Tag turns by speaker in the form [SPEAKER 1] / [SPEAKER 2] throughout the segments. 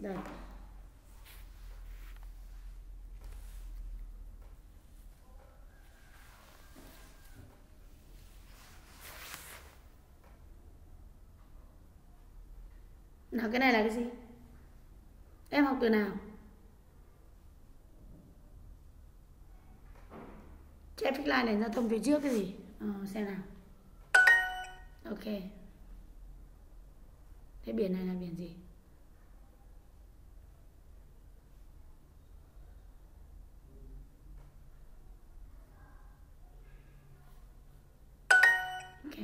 [SPEAKER 1] đây. Nào cái này là cái gì? Em học từ nào? Traffic light này giao thông phía trước cái gì? Ờ, xem nào. Ok. Thế biển này là biển gì ok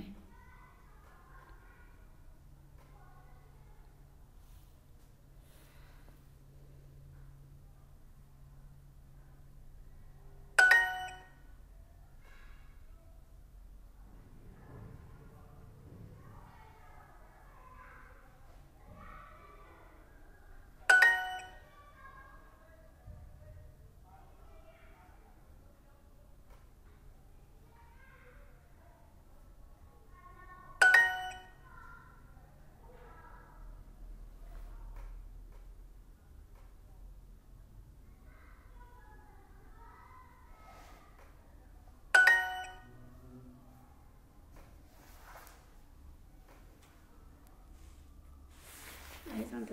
[SPEAKER 1] đấy xong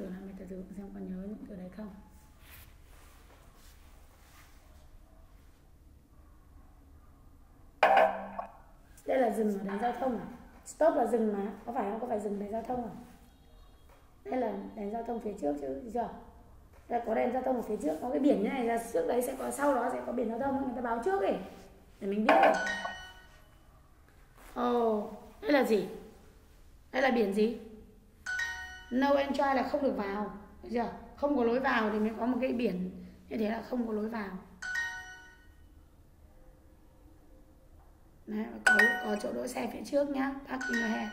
[SPEAKER 1] dựng xem có nhớ những từ đấy không? Đây là dừng ở đèn giao thông à? Stop là dừng mà. Có phải không? Có phải dừng đèn giao thông à? Đây là đèn giao thông phía trước chứ chưa? Là có đèn giao thông ở phía trước. Có cái biển như này là trước đấy sẽ có sau đó sẽ có biển giao thông. Người ta báo trước ấy để mình biết rồi. Ồ oh, đây là gì? Đây là biển gì? No entry là không được vào được chưa? Không có lối vào thì mới có một cái biển. Như thế là không có lối vào. Đấy, có, có chỗ đỗ xe phía trước nhá. Parking hè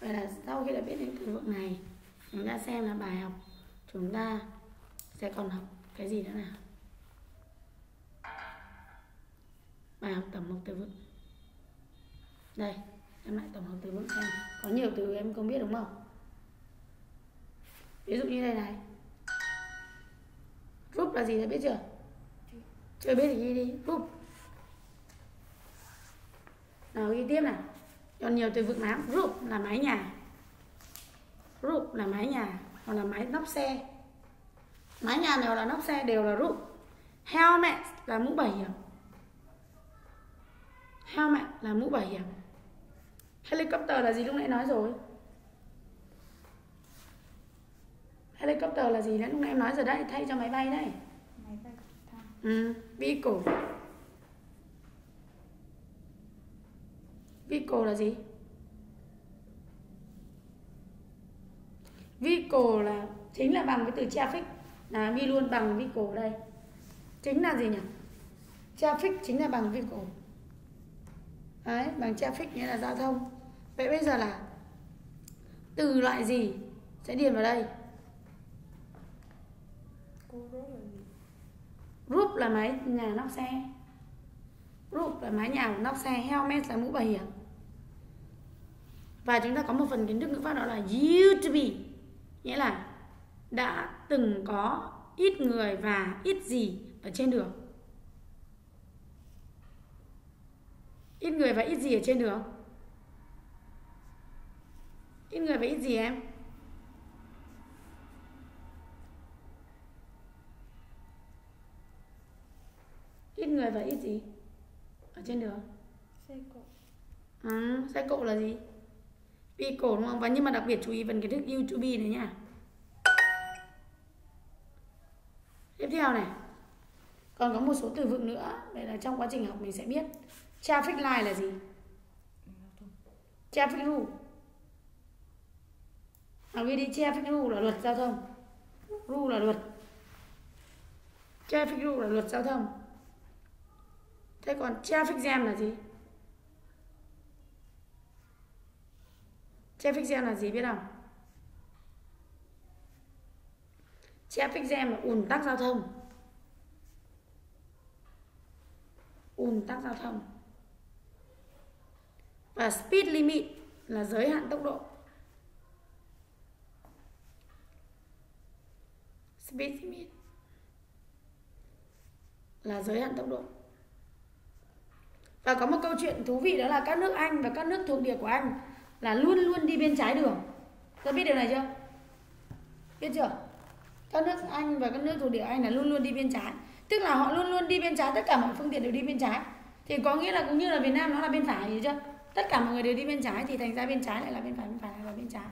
[SPEAKER 1] Vậy là sau khi đã biết đến từ vựng này chúng ta xem là bài học. Chúng ta sẽ còn học cái gì nữa nào? Bài học tổng hợp từ vựng đây, em lại tổng hợp từ vựng xem. Có nhiều từ em không biết đúng không? Ví dụ như đây này. Group là gì đã biết chưa? Chưa biết thì ghi đi. Group. Nào, ghi tiếp nào. Còn nhiều từ vựng lắm. Group là mái nhà. Group là mái nhà hoặc là mái nóc xe mái nhà nào là nóc xe đều là roof helmet là mũ bảo hiểm helmet là mũ bảo hiểm helicopter là gì? Lúc nãy nói rồi. Helicopter là gì? Đấy lúc nãy em nói rồi đấy thay cho máy bay đấy.
[SPEAKER 2] Máy bay
[SPEAKER 1] ừ, vehicle. Vehicle là gì? Vehicle là chính là bằng cái từ traffic là ghi luôn bằng vehicle ở đây. Chính là gì nhỉ? Traffic chính là bằng vehicle đấy bằng traffic nghĩa là giao thông. Vậy bây giờ là từ loại gì sẽ điền vào đây?
[SPEAKER 2] Rốt là
[SPEAKER 1] mái nhà nóc xe. Roof là mái nhà nóc xe helmet là mũ bảo hiểm. Và chúng ta có một phần kiến thức ngữ pháp đó là used to be nghĩa là đã từng có ít người và ít gì ở trên đường? Ít người và ít gì ở trên đường? Ít người và ít gì em? Ít người và ít gì ở trên đường?
[SPEAKER 2] Xe cộ.
[SPEAKER 1] À, xe cộ là gì? Vehicle đúng không? Và nhưng mà đặc biệt chú ý phần kiến thức U to be này nha theo này. Còn có một số từ vựng nữa đây là trong quá trình học mình sẽ biết. Traffic light là gì? Traffic rule. À, học ghi đi, traffic rule là luật giao thông. Rule là luật. Traffic rule là luật giao thông. Thế còn traffic jam là gì? Traffic jam là gì biết không? Traffic jam là ùn tắc giao thông. Ùn tắc giao thông. Và speed limit là giới hạn tốc độ. Speed limit là giới hạn tốc độ. Và có một câu chuyện thú vị đó là các nước Anh và các nước thuộc địa của Anh là luôn luôn đi bên trái đường. Các biết điều này chưa? Biết chưa? Các nước Anh và các nước thuộc địa Anh là luôn luôn đi bên trái tức là họ luôn luôn đi bên trái tất cả mọi phương tiện đều đi bên trái. Thì có nghĩa là cũng như là Việt Nam nó là bên phải gì chưa? Tất cả mọi người đều đi bên trái thì thành ra bên trái lại là bên phải bên phải lại là bên trái.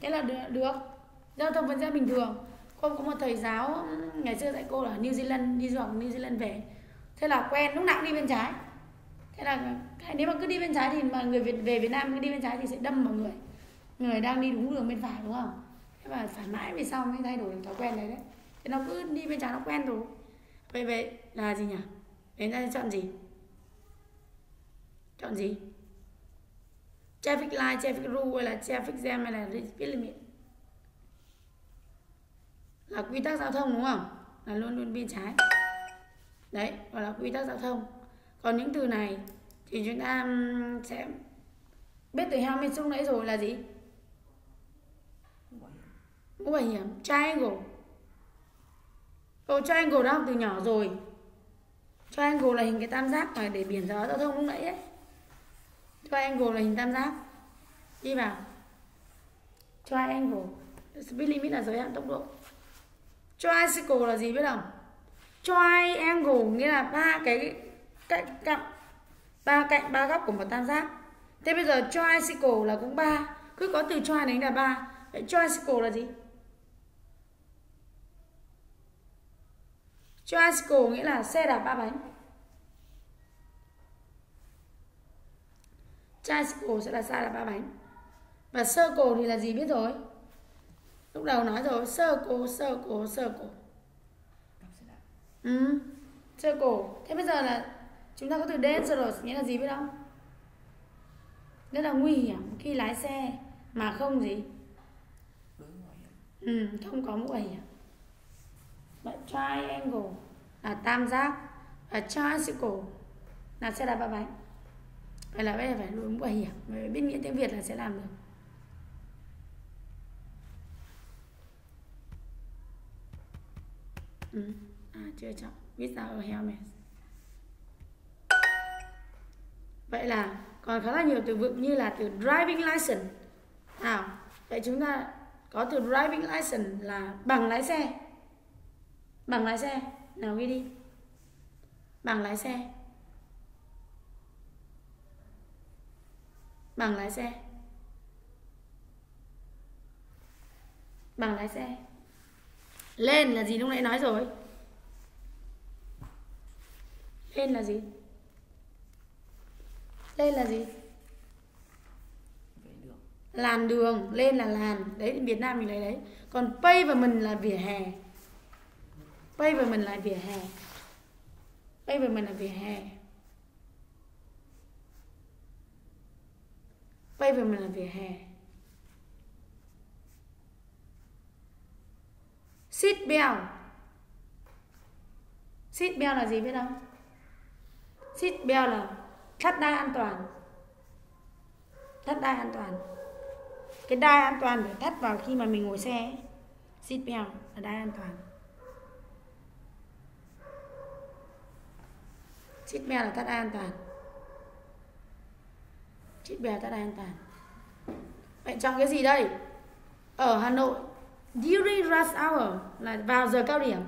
[SPEAKER 1] Thế là được, được. giao thông vẫn ra bình thường. Cô có một thầy giáo ngày xưa dạy cô là New Zealand đi du học New Zealand về. Thế là quen lúc nào cũng đi bên trái. Thế là nếu mà cứ đi bên trái thì mà người Việt về Việt Nam cứ đi bên trái thì sẽ đâm vào người. Người đang đi đúng đường bên phải đúng không? Thế mà phải mãi về sau mới thay đổi thói quen đấy đấy? Thế nó cứ đi bên trái nó quen rồi vậy vậy là gì nhỉ? Đến đây chọn gì? Chọn gì? Traffic light, traffic rule hay là traffic jam hay là speed limit. Là quy tắc giao thông đúng không? Là luôn luôn bên trái. Đấy, gọi là quy tắc giao thông. Còn những từ này thì chúng ta sẽ biết từ helmet lúc nãy rồi là gì? Mũ bảo hiểm. Triangle cho triangle đã học từ nhỏ rồi. Triangle là hình cái tam giác mà để biển gió giao thông lúc nãy ấy. Triangle là hình tam giác. Đi vào. Triangle. Speed limit là giới hạn tốc độ. Tricycle là gì biết không? Triangle nghĩa là ba cái cạnh cạnh, ba cạnh, ba góc của một tam giác. Thế bây giờ tricycle là cũng ba. Cứ có từ tri đến là ba. Vậy tricycle là gì? Tricycle nghĩa là xe đạp ba bánh. Tricycle sẽ là xe đạp ba bánh. Và circle thì là gì biết rồi? Lúc đầu nói rồi circle circle circle. Ừ circle. Thế bây giờ là chúng ta có từ dangerous nghĩa là gì biết không? Rất là nguy hiểm khi lái xe mà không gì. Ừ, không có mũ bảo hiểm vậy triangle là tam giác. Và tricycle là xe đạp ba bánh. Vậy là bây giờ phải đội mũ bảo hiểm mới biết nghĩa tiếng việt là sẽ làm được. Ừ. à chưa chọn. Without a helmet vậy là còn khá là nhiều từ vựng như là từ driving license. Nào, vậy chúng ta có từ driving license là bằng lái xe bằng lái xe. Nào ghi đi. Bằng lái xe. Bằng lái xe. Bằng lái xe. Lên là gì lúc nãy nói rồi? Lên là gì? Lên là gì? Làn đường. Lên là làn. Đấy Việt Nam mình lấy đấy. Còn pavement là vỉa hè pavement là vỉa hè. Pavement là vỉa hè. Pavement là vỉa hè. Seat belt. Seat belt là gì biết không? Seat belt là thắt đai an toàn. Thắt đai an toàn. Cái đai an toàn để thắt vào khi mà mình ngồi xe. Seat belt là đai an toàn. Seat belt là thắt an toàn. Seat belt thắt an toàn. Vậy chọn cái gì đây? Ở Hà Nội, during rush hour là vào giờ cao điểm.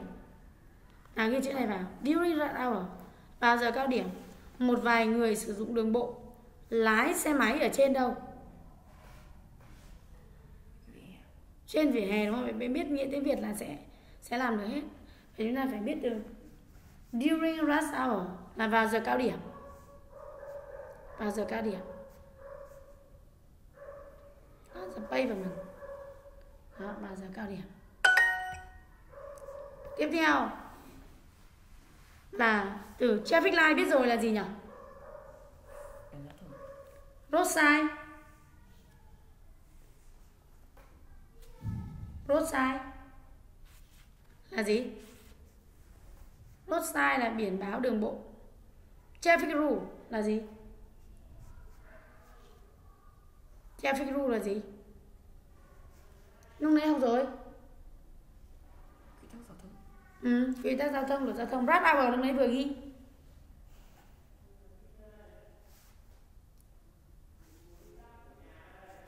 [SPEAKER 1] À ghi chữ này vào. During rush hour, vào giờ cao điểm, một vài người sử dụng đường bộ, lái xe máy ở trên đâu? Trên vỉa hè, đúng không? Phải biết nghĩa tiếng việt là sẽ sẽ làm được hết. Vậy chúng ta phải biết được. During rush hour là vào giờ cao điểm. Vào giờ cao điểm. Nó giờ bay vào mình đó, vào giờ cao điểm. Tiếp theo là từ traffic light biết rồi là gì nhỉ? Roadside. Roadside. Là gì? Roadside là biển báo đường bộ traffic rule là gì? Traffic rule là gì? Lúc nãy học rồi.
[SPEAKER 2] Quy tắc giao thông.
[SPEAKER 1] Ừ, quy tắc giao thông luật giao thông. Rush hour lúc nãy vừa ghi.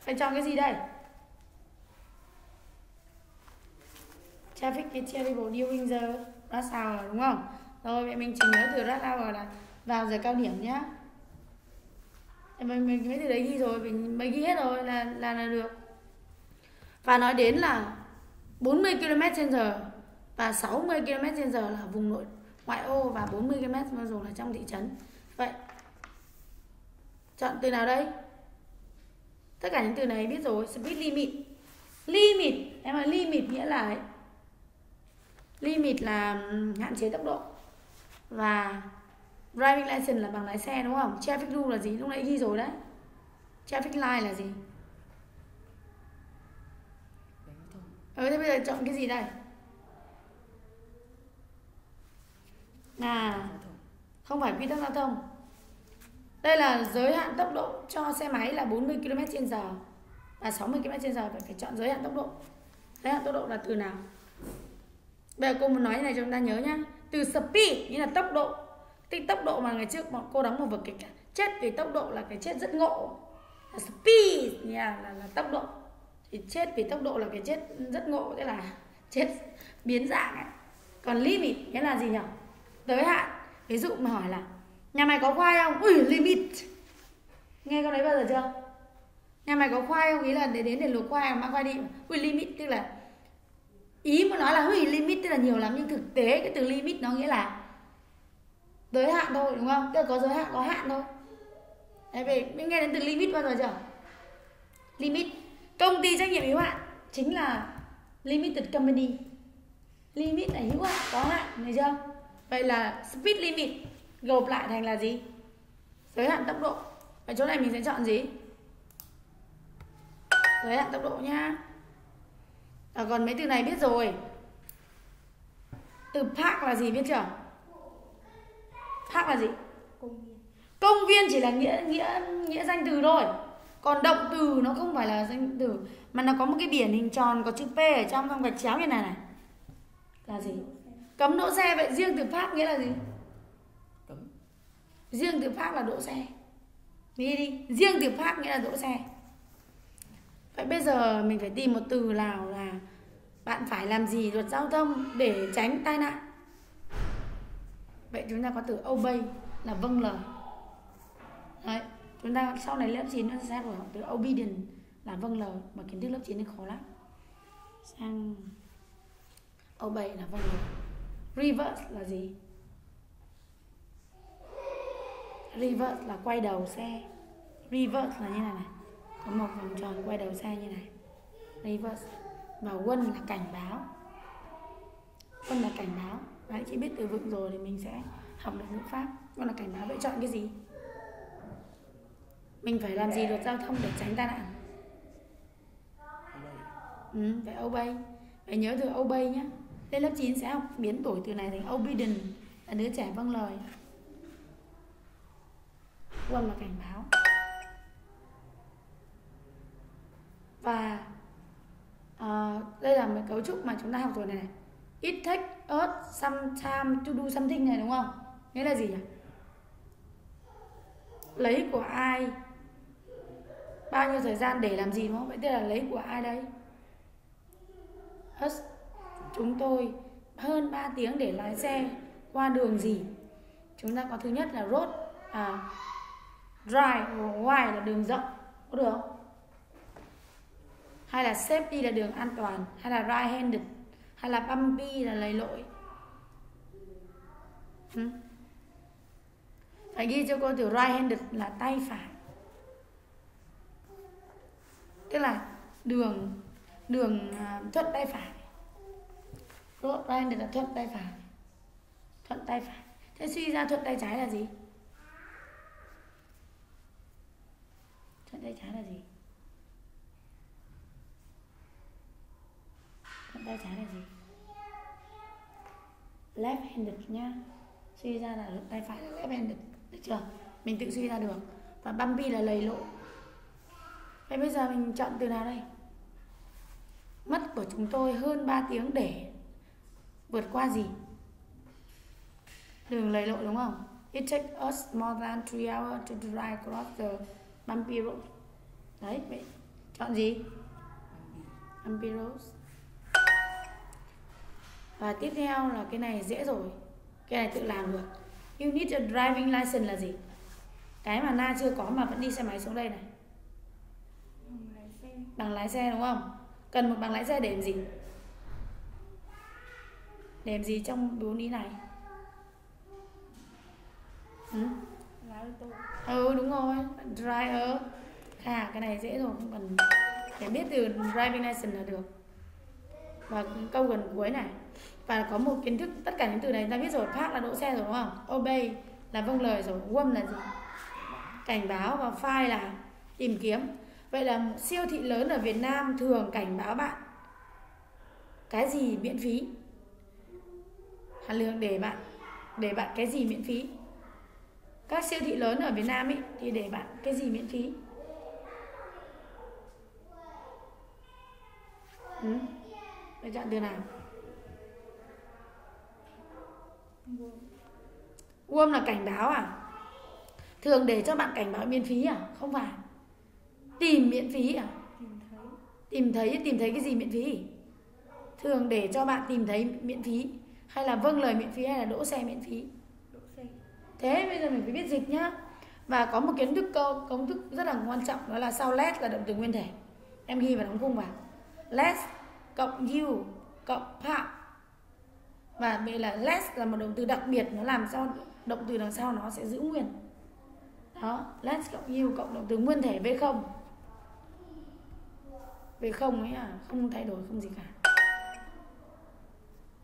[SPEAKER 1] Phải chọn cái gì đây? Traffic is terrible during the rush hour đúng không? Rồi vậy mình chỉ nhớ từ rush hour là vào giờ cao điểm nhá. Mình mình mấy từ đấy ghi rồi, mình mới ghi hết rồi là là là được. Và nói đến là 40 km h và 60 km h là vùng nội, ngoại ô và 40 km h là trong thị trấn. Vậy, chọn từ nào đây? Tất cả những từ này biết rồi speed limit. Limit, em ơi limit nghĩa là ấy. limit là hạn chế tốc độ. Và driving license là bằng lái xe đúng không? Traffic rule là gì? Lúc nãy ghi rồi đấy. Traffic light là gì? Ừ thế bây giờ chọn cái gì đây? À không phải quy tắc giao thông. Đây là giới hạn tốc độ cho xe máy là 40 km h và 60 km h phải phải chọn giới hạn tốc độ. Giới hạn tốc độ là từ nào? Bây giờ cô muốn nói như này cho chúng ta nhớ nhá. Từ speed, nghĩa là tốc độ cái tốc độ mà ngày trước bọn cô đóng một vở kịch chết vì tốc độ là cái chết rất ngộ. Là speed nha là, là, tốc độ. Thì chết vì tốc độ là cái chết rất ngộ tức là chết biến dạng ấy. còn limit nghĩa là gì nhỉ? Giới hạn. Ví dụ mà hỏi là nhà mày có khoai không? Ui limit. Nghe câu đấy bao giờ chưa? Nhà mày có khoai không? Ý là để đến để luộc khoai à? mang khoai đi. Ui limit tức là ý muốn nói là ui limit tức là nhiều lắm nhưng thực tế cái từ limit nó nghĩa là giới hạn thôi đúng không? Tức là có giới hạn có hạn thôi. Đấy về mình nghe đến từ limit bao giờ chưa? Limit. Công ty trách nhiệm hữu hạn chính là limited company. Limit là hữu hạn có hạn này chưa? Vậy là speed limit gộp lại thành là gì? Giới hạn tốc độ. Vậy chỗ này mình sẽ chọn gì? Giới hạn tốc độ nhá. À, còn mấy từ này biết rồi. Từ park là gì biết chưa? Park là gì?
[SPEAKER 2] Công viên.
[SPEAKER 1] Công viên chỉ là nghĩa nghĩa nghĩa danh từ thôi. Còn động từ nó không phải là danh từ mà nó có một cái biển hình tròn có chữ p ở trong trong gạch chéo như này này. Là gì? Cấm đỗ xe vậy riêng từ park nghĩa là gì?
[SPEAKER 2] Cấm.
[SPEAKER 1] Riêng từ park là đỗ xe. Đi đi riêng từ park nghĩa là đỗ xe. Vậy bây giờ mình phải tìm một từ nào là bạn phải làm gì luật giao thông để tránh tai nạn vậy chúng ta có từ obey là vâng lời. Đấy, chúng ta sau này lớp 9 nó sẽ phải học từ obedient là vâng lời, mà kiến thức lớp 9 thì khó lắm. Sang obey là vâng lời. Reverse là gì? Reverse là quay đầu xe. Reverse là như này này. Có một vòng tròn quay đầu xe như này. Reverse. Và quân là cảnh báo. Quân là cảnh báo đấy khi biết từ vựng rồi thì mình sẽ học được ngữ pháp. Quân là cảnh báo vậy chọn cái gì? Mình phải làm gì luật giao thông để tránh tai nạn? Ừ, phải obey phải nhớ từ obey nhé lên lớp 9 sẽ học biến đổi từ này thành obedient là đứa trẻ vâng lời. Quân là cảnh báo. Và à, đây là một cấu trúc mà chúng ta học rồi này này it takes us some time to do something này, đúng không? Nghĩa là gì nhỉ? Lấy của ai? Bao nhiêu thời gian để làm gì, đúng không? Vậy tức là lấy của ai đấy? us, chúng tôi, hơn 3 tiếng để lái xe qua đường gì? Chúng ta có thứ nhất là road à dry wide là đường rộng, có được không? Hay là safety là đường an toàn, hay là right handed hay là bumpy là lầy lội ừ. phải ghi cho cô từ right handed là tay phải. Tức là đường đường à, thuận tay phải. Right handed là thuận tay phải. Thuận tay phải. Thế suy ra thuận tay trái là gì? Thuận tay trái là gì? Thuận tay trái là gì? Left handed nhá. Suy ra là tay phải là left handed được chưa? Mình tự suy ra được. Và bumpy là lầy lộ vậy bây giờ mình chọn từ nào đây? Mất của chúng tôi hơn 3 tiếng để vượt qua gì? Đường lầy lộ đúng không? It takes us more than 3 hours to drive across the bumpy road. Đấy, vậy chọn gì? Bumpy road và tiếp theo là cái này dễ rồi. Cái này tự làm được you need a driving license là gì? Cái mà na chưa có mà vẫn đi xe máy xuống đây này.
[SPEAKER 2] Bằng lái xe.
[SPEAKER 1] bằng lái xe đúng không? Cần một bằng lái xe để làm gì? Để làm gì trong bốn ý này? Ừ?
[SPEAKER 2] Lái ô tô.
[SPEAKER 1] ừ đúng rồi. Driver. À cái này dễ rồi, không cần để biết từ driving license là được. Và câu gần cuối này và có một kiến thức, tất cả những từ này ta biết rồi, park là đỗ xe rồi đúng không? Obey là vâng lời rồi warm là gì? Cảnh báo và file là tìm kiếm. Vậy là siêu thị lớn ở Việt Nam thường cảnh báo bạn cái gì miễn phí? Hà Lương, để bạn để bạn cái gì miễn phí? Các siêu thị lớn ở Việt Nam ấy thì để bạn cái gì miễn phí? Ừ? Để chọn từ nào?
[SPEAKER 2] Warm.
[SPEAKER 1] Là cảnh báo à? Thường để cho bạn cảnh báo miễn phí à? Không phải. Tìm miễn phí à?
[SPEAKER 2] Tìm thấy.
[SPEAKER 1] tìm thấy tìm thấy cái gì miễn phí? Thường để cho bạn tìm thấy miễn phí. Hay là vâng lời miễn phí hay là đỗ xe miễn phí?
[SPEAKER 2] Đỗ xe.
[SPEAKER 1] thế bây giờ mình phải biết dịch nhá. Và có một kiến thức câu công thức rất là quan trọng, đó là sau let là động từ nguyên thể. Em ghi vào đóng khung vào. Let cộng you cộng part và đây là let là một động từ đặc biệt nó làm cho động từ đằng sau nó sẽ giữ nguyên. Đó let cộng you cộng động từ nguyên thể v không. V không ấy à không thay đổi không gì cả.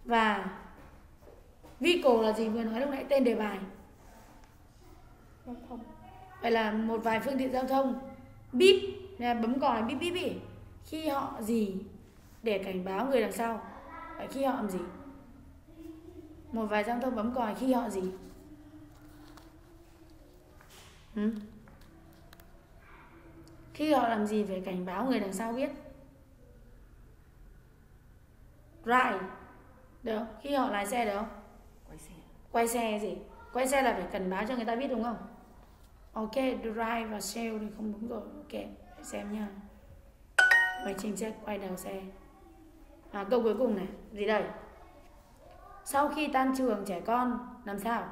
[SPEAKER 1] Và vehicle là gì? Vừa nói lúc nãy tên đề bài.
[SPEAKER 2] Giao thông.
[SPEAKER 1] Vậy là một vài phương tiện giao thông. Bíp là bấm còi bíp bíp bíp khi họ gì? Để cảnh báo người đằng sau. Vậy khi họ làm gì một vài giao thông bấm còi khi họ gì? Ừ? khi họ làm gì phải cảnh báo người đằng sau biết? Right được không? khi họ lái xe được không?
[SPEAKER 2] Quay xe.
[SPEAKER 1] quay xe gì? Quay xe là phải cảnh báo cho người ta biết đúng không? Ok drive và sale thì không đúng rồi. Ok để xem nha. Quay trình check quay đầu xe. À, câu cuối cùng này. Gì đây sau khi tan trường trẻ con, làm sao?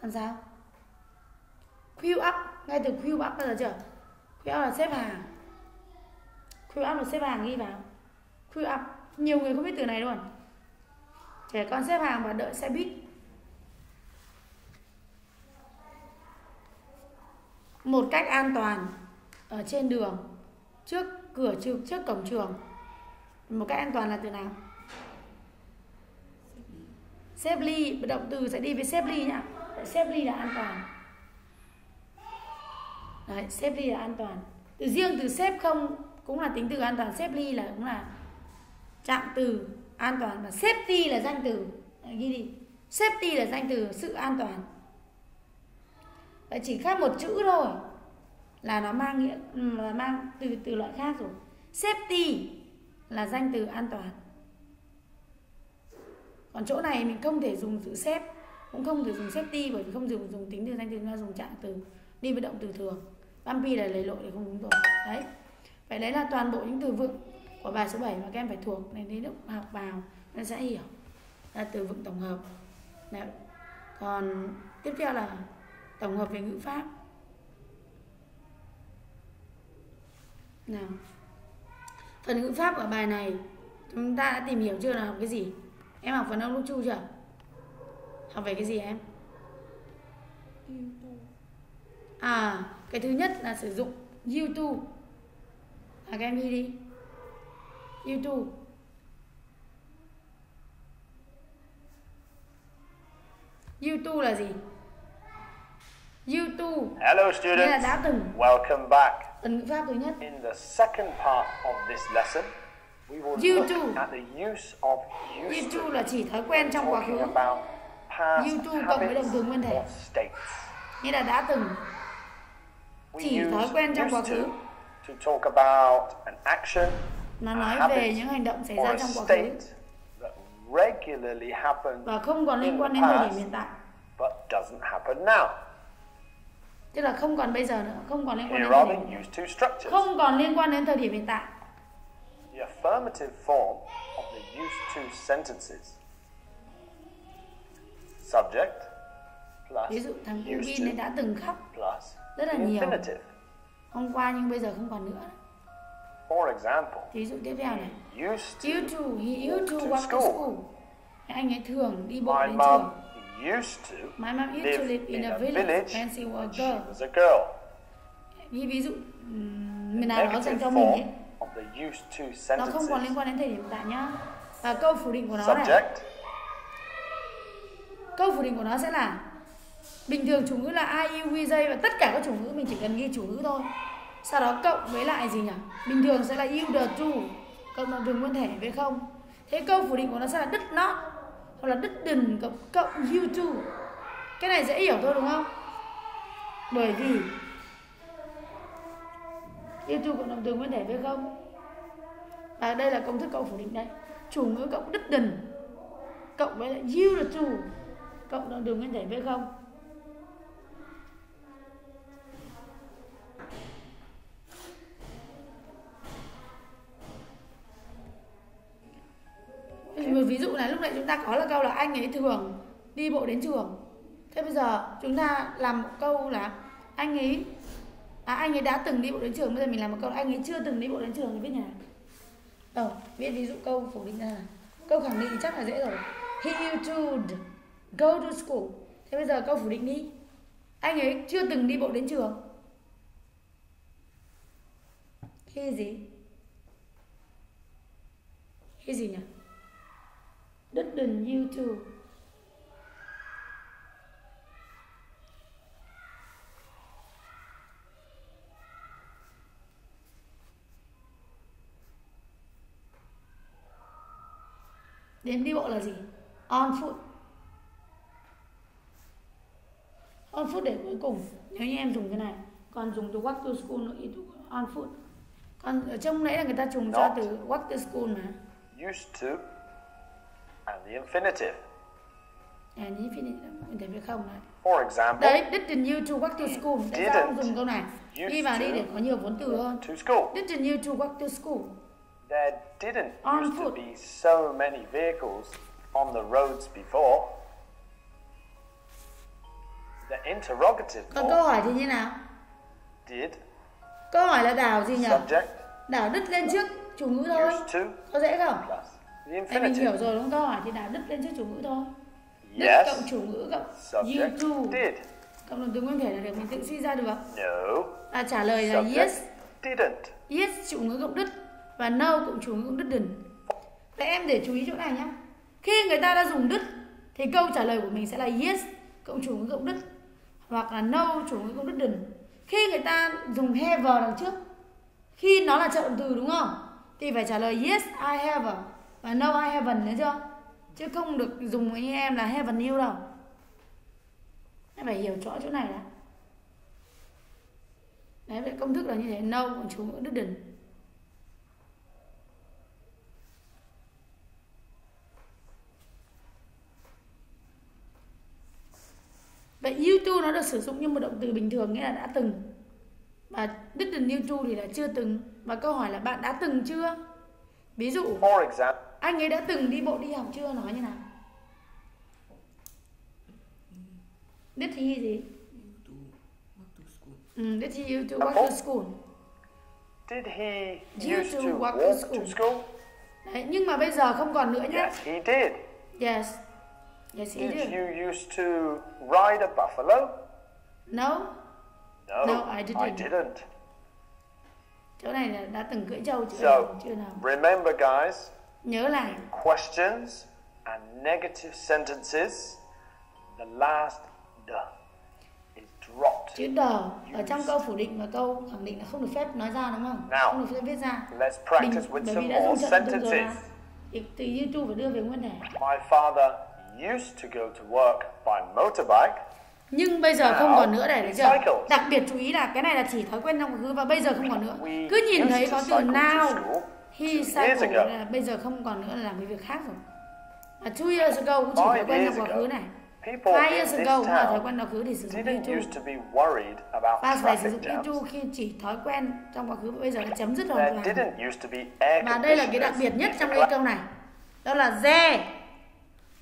[SPEAKER 1] Làm sao? Queue up ngay từ queue up bao giờ chưa? Queue up là xếp hàng. Queue up là xếp hàng ghi vào. Queue up nhiều người không biết từ này luôn. Trẻ con xếp hàng và đợi xe buýt. Một cách an toàn, ở trên đường, trước cửa trường, trước cổng trường một cách an toàn là từ nào? Safely động từ sẽ đi với safely nhá. Safely là an toàn. Đấy, safely là an toàn. Từ riêng từ safe không cũng là tính từ an toàn. Safely là cũng là trạng từ an toàn và safety là danh từ. Đấy, ghi đi. Safety là danh từ sự an toàn. Đấy, chỉ khác một chữ thôi là nó mang nghĩa là mang từ từ loại khác rồi. Safety là danh từ an toàn. Còn chỗ này mình không thể dùng chữ xếp, cũng không thể dùng xếp ti bởi vì không dùng dùng tính từ danh từ mà dùng trạng từ đi với động từ thường. Bumpy là lấy lỗi thì không đúng rồi. Đấy. Vậy đấy là toàn bộ những từ vựng của bài số 7 mà các em phải thuộc. Nên đến lúc học vào nó sẽ hiểu là từ vựng tổng hợp. Đấy. còn tiếp theo là tổng hợp về ngữ pháp. Nào phần ngữ pháp của bài này chúng ta đã tìm hiểu chưa là học cái gì? Em học phần ông lúc chu chưa? Học về cái gì em? À cái thứ nhất là sử dụng youtube. À các em ghi đi. Youtube. Youtube là gì? Youtube.
[SPEAKER 3] Hello,
[SPEAKER 1] nghĩa là
[SPEAKER 3] students.
[SPEAKER 1] đã từng.
[SPEAKER 3] Welcome back.
[SPEAKER 1] Phần ngữ pháp thứ nhất
[SPEAKER 3] In the second part of this lesson, we will
[SPEAKER 1] You
[SPEAKER 3] look
[SPEAKER 1] too.
[SPEAKER 3] at the use of used
[SPEAKER 1] You là chỉ thói quen trong quá khứ You too cộng với động từ nguyên thể. nghĩa là đã từng Chỉ thói quen trong quá khứ.
[SPEAKER 3] to talk about an action,
[SPEAKER 1] nó nói về những hành động xảy ra trong quá khứ và không còn
[SPEAKER 3] in
[SPEAKER 1] liên quan
[SPEAKER 3] the
[SPEAKER 1] đến thời điểm
[SPEAKER 3] past,
[SPEAKER 1] hiện tại
[SPEAKER 3] but doesn't happen now.
[SPEAKER 1] Tức là không còn bây giờ nữa không còn liên quan đến thời điểm không còn liên quan đến thời điểm hiện tại
[SPEAKER 3] The affirmative form of the used to sentences. Subject plus
[SPEAKER 1] ví dụ thằng cu
[SPEAKER 3] used
[SPEAKER 1] Vin ấy đã từng khóc
[SPEAKER 3] plus
[SPEAKER 1] rất là
[SPEAKER 3] the
[SPEAKER 1] nhiều.
[SPEAKER 3] infinitive.
[SPEAKER 1] hôm qua nhưng bây giờ không còn nữa
[SPEAKER 3] For example,
[SPEAKER 1] ví dụ tiếp theo này
[SPEAKER 3] used to
[SPEAKER 1] you to he used to walk to
[SPEAKER 3] school.
[SPEAKER 1] school anh ấy thường đi bộ
[SPEAKER 3] My
[SPEAKER 1] đến
[SPEAKER 3] mum
[SPEAKER 1] trường
[SPEAKER 3] used to
[SPEAKER 1] my mom used
[SPEAKER 3] live
[SPEAKER 1] to live in a village when she was
[SPEAKER 3] she
[SPEAKER 1] girl
[SPEAKER 3] was a girl.
[SPEAKER 1] ví ví dụ mình nào đó dành cho mình ấy
[SPEAKER 3] form of the used to
[SPEAKER 1] nó không còn liên quan đến thời điểm tại nhá và câu phủ định của nó này
[SPEAKER 3] Subject.
[SPEAKER 1] Câu phủ định của nó sẽ là bình thường chủ ngữ là I, you, we, they và tất cả các chủ ngữ mình chỉ cần ghi chủ ngữ thôi. Sau đó cộng với lại gì nhỉ? Bình thường sẽ là you, the, to cộng động từ nguyên thể với không? Thế câu phủ định của nó sẽ là did not hoặc là đất đình cộng cộng YouTube cái này dễ hiểu thôi, đúng không? Bởi vì YouTube cộng động từ nguyên thể với không. Và đây là công thức câu phủ định đấy chủ ngữ cộng đất đình cộng với lại you là chủ cộng động từ nguyên thể với không. Một ví dụ là lúc nãy chúng ta có là câu là anh ấy thường đi bộ đến trường. Thế bây giờ chúng ta làm một câu là anh ấy à anh ấy đã từng đi bộ đến trường, bây giờ mình làm một câu là anh ấy chưa từng đi bộ đến trường thì viết nhỉ? ờ viết ví dụ câu phủ định ra. Là câu khẳng định thì chắc là dễ rồi. He used go to school. Thế bây giờ câu phủ định đi. Anh ấy chưa từng đi bộ đến trường. He gì? He gì nhỉ? Didn't you to đến đi bộ là gì? On foot. On foot để cuối cùng. Nếu như em dùng cái này. Còn dùng từ walk to school nữa ý on foot. Còn ở trong nãy là người ta dùng cho từ walk to school mà.
[SPEAKER 3] used to and the infinitive.
[SPEAKER 1] phi mình thấy phải không này
[SPEAKER 3] For example,
[SPEAKER 1] đấy didn't you to walk to school. Tại sao không dùng câu này. đi vào đi để có nhiều vốn từ hơn.
[SPEAKER 3] to school.
[SPEAKER 1] didn't you to walk to school.
[SPEAKER 3] There didn't
[SPEAKER 1] On
[SPEAKER 3] used to
[SPEAKER 1] foot.
[SPEAKER 3] be so many vehicles on the roads before. The interrogative
[SPEAKER 1] còn câu hỏi thì như nào?
[SPEAKER 3] did
[SPEAKER 1] câu hỏi là đảo gì nhỉ?
[SPEAKER 3] subject
[SPEAKER 1] đảo đứt lên trước chủ ngữ thôi.
[SPEAKER 3] to
[SPEAKER 1] có dễ không?
[SPEAKER 3] plus the
[SPEAKER 1] Em mình hiểu
[SPEAKER 3] infinitive.
[SPEAKER 1] rồi đúng không? Hỏi thì đảo đứt lên trước chủ ngữ thôi. Đứt
[SPEAKER 3] Yes,
[SPEAKER 1] cộng chủ ngữ cộng you to
[SPEAKER 3] did.
[SPEAKER 1] cộng động từ nguyên thể là được mình tự suy ra được
[SPEAKER 3] No,
[SPEAKER 1] à trả lời là
[SPEAKER 3] subject
[SPEAKER 1] yes.
[SPEAKER 3] didn't.
[SPEAKER 1] yes chủ ngữ cộng đứt và no cộng chủ ngữ cộng đứt đừng vậy em để chú ý chỗ này nhá. Khi người ta đã dùng đứt thì câu trả lời của mình sẽ là yes cộng chủ ngữ cộng đứt hoặc là no chủ ngữ cộng đứt đừng khi người ta dùng have đằng trước khi nó là trợ động từ đúng không? Thì phải trả lời yes I have và no I haven't nữa chưa chứ không được dùng với em là haven't you đâu em phải hiểu rõ chỗ này đã đấy vậy công thức là như thế no còn chủ ngữ đứt đình Vậy you to nó được sử dụng như một động từ bình thường nghĩa là đã từng. Và didn't you to thì là chưa từng. Và câu hỏi là bạn đã từng chưa? Ví dụ,
[SPEAKER 3] For example,
[SPEAKER 1] anh ấy đã từng đi bộ đi học chưa? Nói như nào? Did he gì?
[SPEAKER 2] to walk to school.
[SPEAKER 1] Ừ, did he you to walk to school?
[SPEAKER 3] did he used
[SPEAKER 1] to walk to school.
[SPEAKER 3] to school?
[SPEAKER 1] Đấy, nhưng mà bây giờ không còn nữa nhé.
[SPEAKER 3] Yes, he did.
[SPEAKER 1] Yes. Yes, he
[SPEAKER 3] Did
[SPEAKER 1] did.
[SPEAKER 3] you used to ride a buffalo?
[SPEAKER 1] No.
[SPEAKER 3] No,
[SPEAKER 1] No, I didn't.
[SPEAKER 3] didn't.
[SPEAKER 1] Chỗ này là đã từng cưỡi trâu chưa?
[SPEAKER 3] So,
[SPEAKER 1] chưa nào.
[SPEAKER 3] remember, guys,
[SPEAKER 1] Nhớ là
[SPEAKER 3] questions and negative sentences, the last the is dropped.
[SPEAKER 1] chữ đờ ở trong câu phủ định và câu khẳng định là không được phép nói ra đúng không?
[SPEAKER 3] Nào.
[SPEAKER 1] Không được phép viết ra.
[SPEAKER 3] Let's practice with
[SPEAKER 1] bởi
[SPEAKER 3] some more sentences.
[SPEAKER 1] Từ YouTube phải đưa về nguyên thể.
[SPEAKER 3] My father used to go to work by motorbike.
[SPEAKER 1] nhưng bây giờ không
[SPEAKER 3] Now,
[SPEAKER 1] còn nữa để được chưa đặc biệt chú ý là cái này là chỉ thói quen trong quá khứ và bây giờ không còn nữa cứ nhìn thấy có từ now
[SPEAKER 3] school
[SPEAKER 1] he
[SPEAKER 3] two years
[SPEAKER 1] cycle
[SPEAKER 3] ago.
[SPEAKER 1] là bây giờ không còn nữa là làm cái việc khác rồi. À, two years ago cũng chỉ thói quen trong quá khứ này. Five years ago cũng là thói quen quá khứ thì sử dụng you
[SPEAKER 3] didn't
[SPEAKER 1] to
[SPEAKER 3] used to be worried about
[SPEAKER 1] và phải sử dụng you
[SPEAKER 3] jams.
[SPEAKER 1] to khi chỉ thói quen trong quá khứ bây giờ đã chấm dứt hoàn toàn và đây là cái đặc biệt nhất trong cái câu này. Đó là the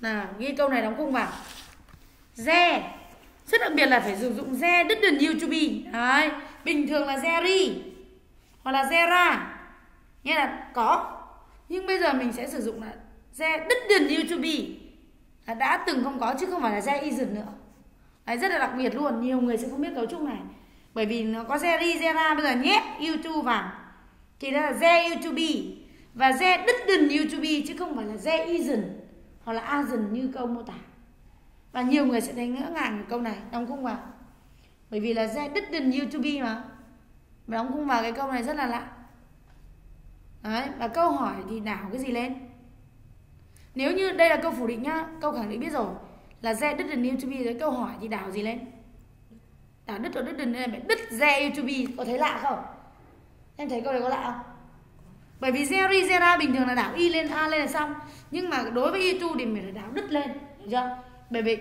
[SPEAKER 1] nào ghi câu này đóng khung vào. The rất đặc biệt là phải sử dụng the didn't you to be. Đấy bình thường là Jerry hoặc là Zera nghĩa là có. Nhưng bây giờ mình sẽ sử dụng là the didn't you to be là đã từng không có chứ không phải là the isn't nữa. Đấy, rất là đặc biệt luôn. Nhiều người sẽ không biết cấu trúc này. Bởi vì nó có Jerry ra, bây giờ nhét you to vào thì đó là there you to be và there didn't you to be chứ không phải là there isn't hoặc là isn't như câu mô tả. Và nhiều người sẽ thấy ngỡ ngàng câu này. Đóng khung vào. Bởi vì là there didn't you to be mà. Đóng khung vào cái câu này rất là lạ đấy, và câu hỏi thì đảo cái gì lên? Nếu như đây là câu phủ định nhá, câu khẳng định biết rồi, là there đứt you YouTube cái câu hỏi thì đảo gì lên? Đảo đứt rồi đứt đừng nên đứt there YouTube có thấy lạ không? Em thấy câu này có lạ không? Bởi vì Jerry Zera bình thường là đảo y lên, a lên là xong, nhưng mà đối với YouTube thì mình phải đảo đứt lên, Được chưa? Bởi vì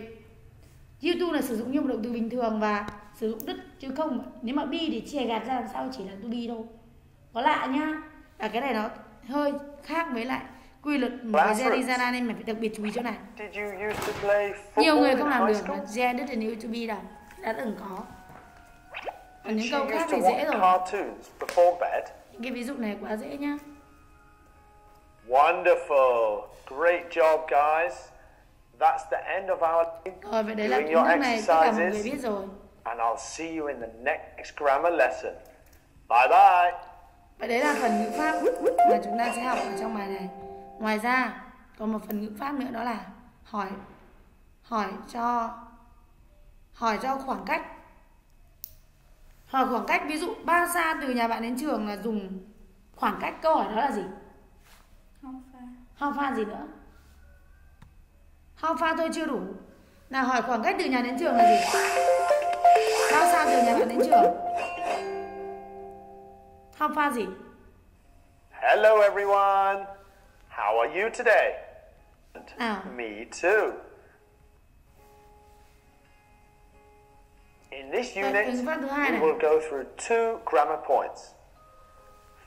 [SPEAKER 1] YouTube là sử dụng như một động từ bình thường và sử dụng đứt chứ không, nếu mà bi thì chia gạt ra làm sao chỉ là to be thôi. Có lạ nhá và cái này nó hơi khác với lại quy luật Jerry Zera nên mình phải đặc biệt chú ý chỗ này nhiều người không làm được mà Jen didn't need to be đâu đã từng có còn những câu khác thì dễ rồi cái ví dụ này quá dễ nhá
[SPEAKER 3] Wonderful. Great job, guys. That's the end of our
[SPEAKER 1] rồi vậy đấy là
[SPEAKER 3] doing your
[SPEAKER 1] thức này
[SPEAKER 3] exercises.
[SPEAKER 1] biết rồi
[SPEAKER 3] And I'll see you in the next grammar lesson. Bye bye.
[SPEAKER 1] Vậy đấy là phần ngữ pháp mà chúng ta sẽ học ở trong bài này ngoài ra còn một phần ngữ pháp nữa đó là hỏi hỏi cho hỏi cho khoảng cách hỏi khoảng cách ví dụ bao xa từ nhà bạn đến trường là dùng khoảng cách câu hỏi đó là gì
[SPEAKER 2] How far?
[SPEAKER 1] How far gì nữa? How far thôi chưa đủ. Nào hỏi khoảng cách từ nhà đến trường là gì? Bao xa từ nhà bạn đến trường? How far gì?
[SPEAKER 3] Hello, everyone. How are you today?
[SPEAKER 1] Nào.
[SPEAKER 3] Me too. In this unit, we will go through two grammar points.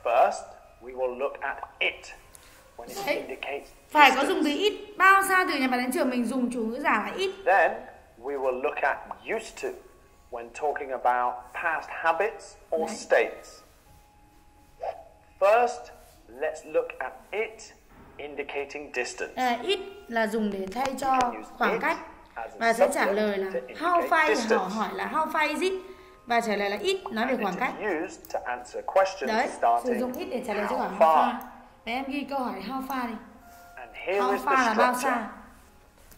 [SPEAKER 3] First, we will look at it when it
[SPEAKER 1] Đấy.
[SPEAKER 3] indicates
[SPEAKER 1] Phải có dùng từ ít. Bao xa từ nhà bạn đến trường mình dùng chủ ngữ giả là ít.
[SPEAKER 3] Then we will look at used to when talking about past habits or
[SPEAKER 1] Right.
[SPEAKER 3] states. First, let's look at it indicating distance.
[SPEAKER 1] À, ít là dùng để thay cho khoảng
[SPEAKER 3] it
[SPEAKER 1] cách. Và sẽ trả lời là how far họ hỏi là how far is it và trả lời là ít nói về khoảng
[SPEAKER 3] it
[SPEAKER 1] cách.
[SPEAKER 3] is used to answer questions
[SPEAKER 1] Đấy, sử dụng ít để trả lời cho hỏi
[SPEAKER 3] how far.
[SPEAKER 1] Đấy em ghi câu hỏi how far đi. How far là bao xa?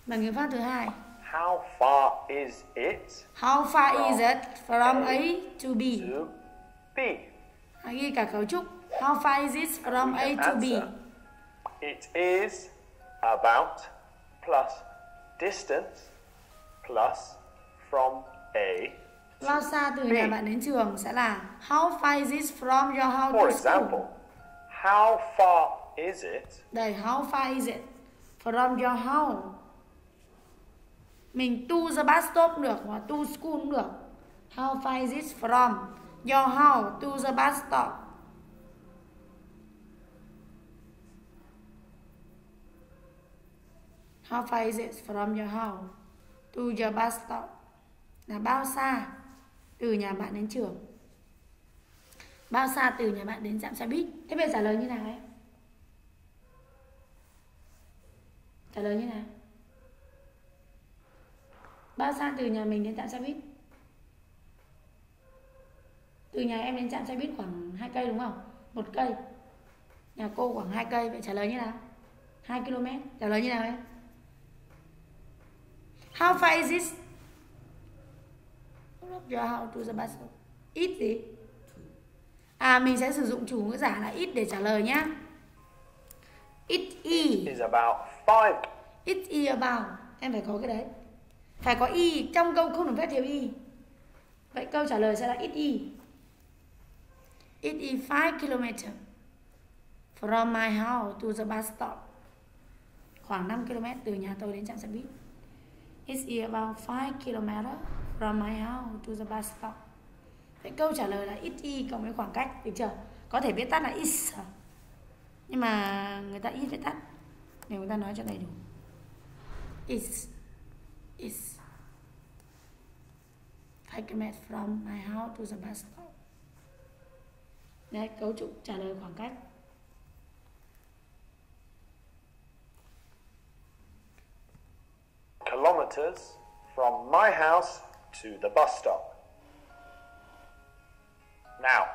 [SPEAKER 1] Bằng ngữ pháp thứ hai.
[SPEAKER 3] How far is it
[SPEAKER 1] How far is it from
[SPEAKER 3] A
[SPEAKER 1] to B?
[SPEAKER 3] to B?
[SPEAKER 1] Hãy ghi cả cấu trúc. How far is it from A to B?
[SPEAKER 3] It is about plus distance plus from A.
[SPEAKER 1] Bao xa từ nhà bạn đến trường sẽ là How far is it from your house
[SPEAKER 3] For
[SPEAKER 1] to
[SPEAKER 3] example,
[SPEAKER 1] school?
[SPEAKER 3] how far is it
[SPEAKER 1] Đây, how far is it from your house? Mình to the bus stop cũng được hoặc to school cũng được. How far is it from your house to the bus stop? How far is it from your house to your bus stop? Là bao xa từ nhà bạn đến trường? Bao xa từ nhà bạn đến trạm xe buýt? Thế bây giờ trả lời như nào em? Trả lời như nào? Bao xa từ nhà mình đến trạm xe buýt? Từ nhà em đến trạm xe buýt khoảng 2 cây đúng không? Một cây. Nhà cô khoảng 2 cây, vậy trả lời như nào? 2 km. Trả lời như nào em? How far is this? From your house to the bus stop. Ít gì? À mình sẽ sử dụng chủ ngữ giả là ít để trả lời nhá. It is
[SPEAKER 3] is about five.
[SPEAKER 1] It is about em phải có cái đấy phải có y trong câu không được phép thiếu y vậy câu trả lời sẽ là ít y it is 5 km from my house to the bus stop khoảng 5 km từ nhà tôi đến trạm xe buýt It's about 5 km from my house to the bus stop. Vậy câu trả lời là it y cộng với khoảng cách, được chưa? Có thể viết tắt là is. Nhưng mà người ta ít viết tắt. Nên người ta nói cho đầy đủ. Is is 5 km from my house to the bus stop. Đấy, cấu trúc trả lời khoảng cách.
[SPEAKER 3] Kilometers from my house to the bus stop. Now,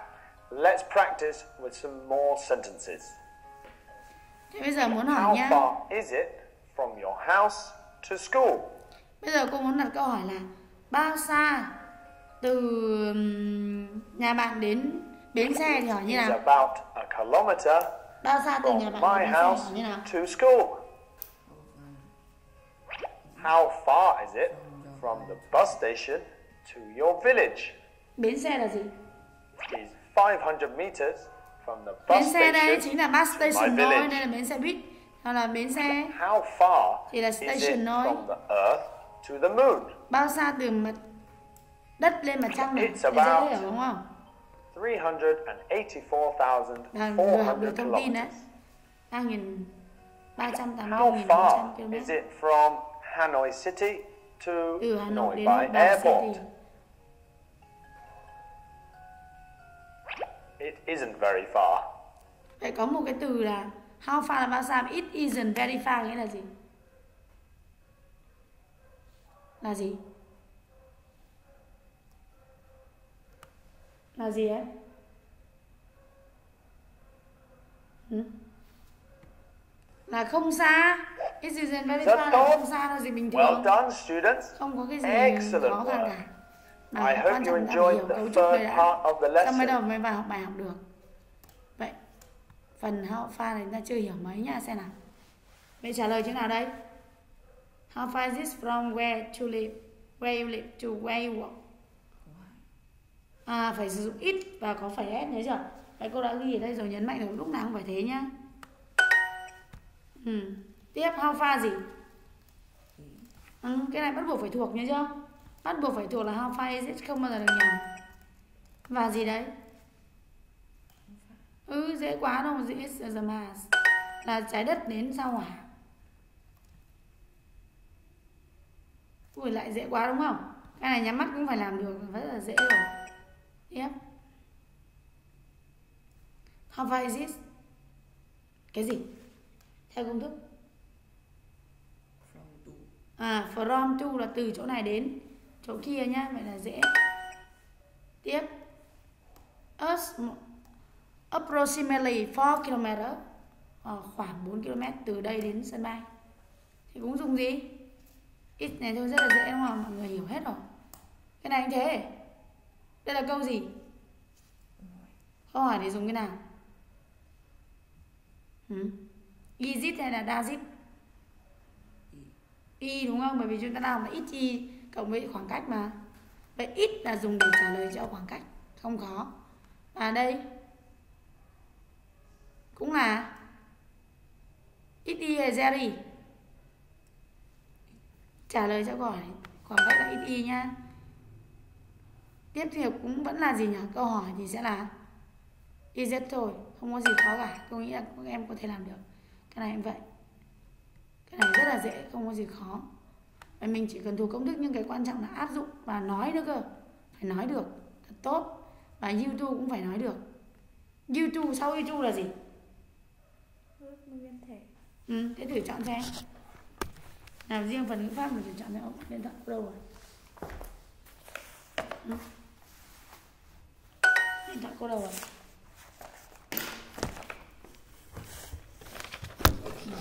[SPEAKER 3] let's practice with some more sentences.
[SPEAKER 1] Thế bây giờ muốn hỏi
[SPEAKER 3] How
[SPEAKER 1] nhá.
[SPEAKER 3] far is it from your house to school?
[SPEAKER 1] Bây giờ cô muốn đặt câu hỏi là bao xa từ nhà bạn đến bến xe thì hỏi như nào?
[SPEAKER 3] about a kilometer
[SPEAKER 1] Bao xa từ nhà bạn đến bến xe
[SPEAKER 3] house
[SPEAKER 1] hỏi như nào?
[SPEAKER 3] to school. How far is it from the bus station to your village?
[SPEAKER 1] Bến xe là gì?
[SPEAKER 3] Is 500 meters from the
[SPEAKER 1] Bến
[SPEAKER 3] bus
[SPEAKER 1] xe đây chính là bus station thôi, đây là bến xe buýt. Hoặc là bến xe
[SPEAKER 3] How far
[SPEAKER 1] Thì là
[SPEAKER 3] is it
[SPEAKER 1] station thôi.
[SPEAKER 3] from the Earth to the moon?
[SPEAKER 1] bao xa từ mặt đất lên mặt trăng này.
[SPEAKER 3] It's
[SPEAKER 1] Thế
[SPEAKER 3] about-
[SPEAKER 1] hiểu đúng không? Đang vừa học được
[SPEAKER 3] 384,400
[SPEAKER 1] thông tin đấy.
[SPEAKER 3] kilometers.
[SPEAKER 1] 380
[SPEAKER 3] How
[SPEAKER 1] 400
[SPEAKER 3] far
[SPEAKER 1] km.
[SPEAKER 3] is it from Hanoi City to
[SPEAKER 1] Từ Hà Nội đến
[SPEAKER 3] Bai
[SPEAKER 1] Ba
[SPEAKER 3] Airport?
[SPEAKER 1] City.
[SPEAKER 3] It isn't very far.
[SPEAKER 1] Vậy có một cái từ là how far là bao xa, it isn't very far nghĩa là gì? Là gì? Là gì ấy? Ừ? Là không xa. It isn't very far là không xa là gì bình thường.
[SPEAKER 3] Well done, students.
[SPEAKER 1] Không có cái gì
[SPEAKER 3] Excellent
[SPEAKER 1] khó khăn cả. Mà
[SPEAKER 3] I hope you enjoyed the third part of the
[SPEAKER 1] Xong mới đầu
[SPEAKER 3] lesson.
[SPEAKER 1] mới vào học bài học được. Vậy phần how far này ta chưa hiểu mấy nha xem nào. Vậy trả lời chữ nào đây? How far is this from where to live? Where you live to where you work? À phải sử dụng ít và có phải s nhớ chưa? Vậy cô đã ghi ở đây rồi nhấn mạnh rồi lúc nào cũng phải thế nhá. Ừ. Tiếp how far gì? Ừ, cái này bắt buộc phải thuộc nhớ chưa? Bắt buộc phải thuộc là how far is it không bao giờ được nhầm. Và gì đấy? Ừ dễ quá đâu, dễ the mass là trái đất đến sao hỏa. Ui lại dễ quá đúng không? Cái này nhắm mắt cũng phải làm được, rất là dễ rồi. Tiếp. How far is it? Cái gì? Theo công thức. À, from to là từ chỗ này đến chỗ kia nhá, vậy là dễ. Tiếp. Us approximately 4 km ờ, khoảng 4 km từ đây đến sân bay. Thì cũng dùng gì? Ít này thôi rất là dễ đúng không? Mọi người hiểu hết rồi. Cái này cũng thế. Đây là câu gì? Câu hỏi để dùng cái nào? Ừ. Egypt hay là Dazip? Y đúng không? Bởi vì chúng ta làm là ít y cộng với khoảng cách mà. Vậy ít là dùng để trả lời cho khoảng cách, không khó. và đây cũng là ít y hay Jerry Trả lời cho câu hỏi khoảng cách là ít y nhá. Tiếp theo cũng vẫn là gì nhỉ? Câu hỏi thì sẽ là iz thôi, không có gì khó cả. Tôi nghĩ là các em có thể làm được. Cái này cũng vậy. Cái này rất là dễ, không có gì khó. Và mình chỉ cần thuộc công thức nhưng cái quan trọng là áp dụng và nói nữa cơ. Phải nói được, thật tốt. Và YouTube cũng phải nói được. YouTube sau YouTube là gì?
[SPEAKER 2] Nguyên thể
[SPEAKER 1] Ừ, thế thử chọn xem. Nào riêng phần ngữ pháp mình thử chọn xem. Điện thoại đâu rồi? Ừ. Điện thoại cô đâu rồi?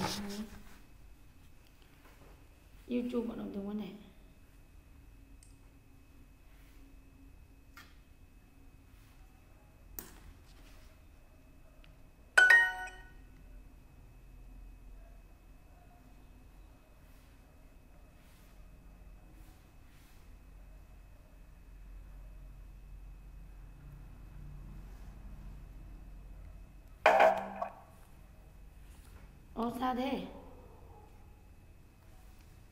[SPEAKER 1] Ừ. YouTube bọn đồng từng quân này. Ra sao thế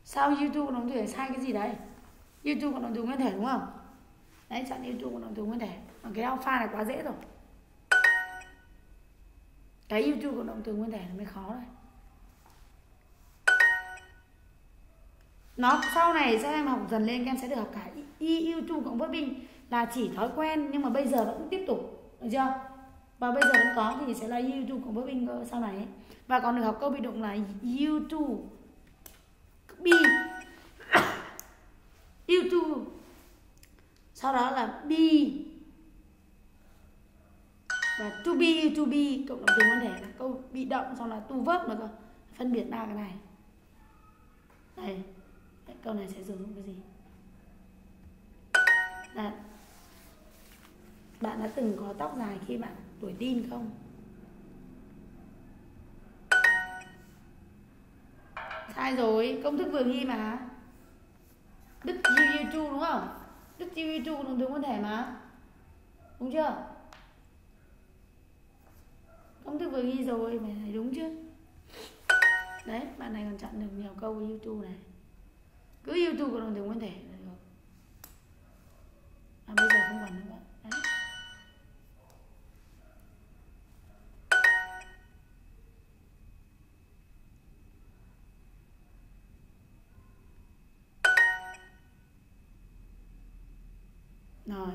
[SPEAKER 1] Sao YouTube nó đồng sai cái gì đấy YouTube của đồng từ nguyên thể đúng không Đấy chọn YouTube của đồng từ nguyên thể Còn cái alpha này quá dễ rồi Cái YouTube của đồng từ nguyên thể là mới khó rồi nó sau này sẽ em học dần lên em sẽ được học cả y YouTube cộng verbbing là chỉ thói quen nhưng mà bây giờ vẫn tiếp tục. Được chưa? Và bây giờ vẫn có, thì sẽ là YouTube cộng bình sau này ấy. và còn được học câu bị động là YouTube. Be YouTube. Sau đó là be. Và to be to be, cộng động từ quan thể là câu bị động sau là to verb nữa cơ. Phân biệt ba cái này. Đây. Câu này sẽ sử dụng cái gì? Là bạn đã từng có tóc dài khi bạn tuổi tin không? Sai rồi, công thức vừa ghi mà. Đức yu chu đúng không? Đức yu chu đúng từ quan thể mà. Đúng chưa? Công thức vừa ghi rồi, mày thấy đúng chưa đấy, bạn này còn chọn được nhiều câu với youtube này. Cứ youtube của đồng từ nguyên thể là được. À bây giờ không còn nữa bạn rồi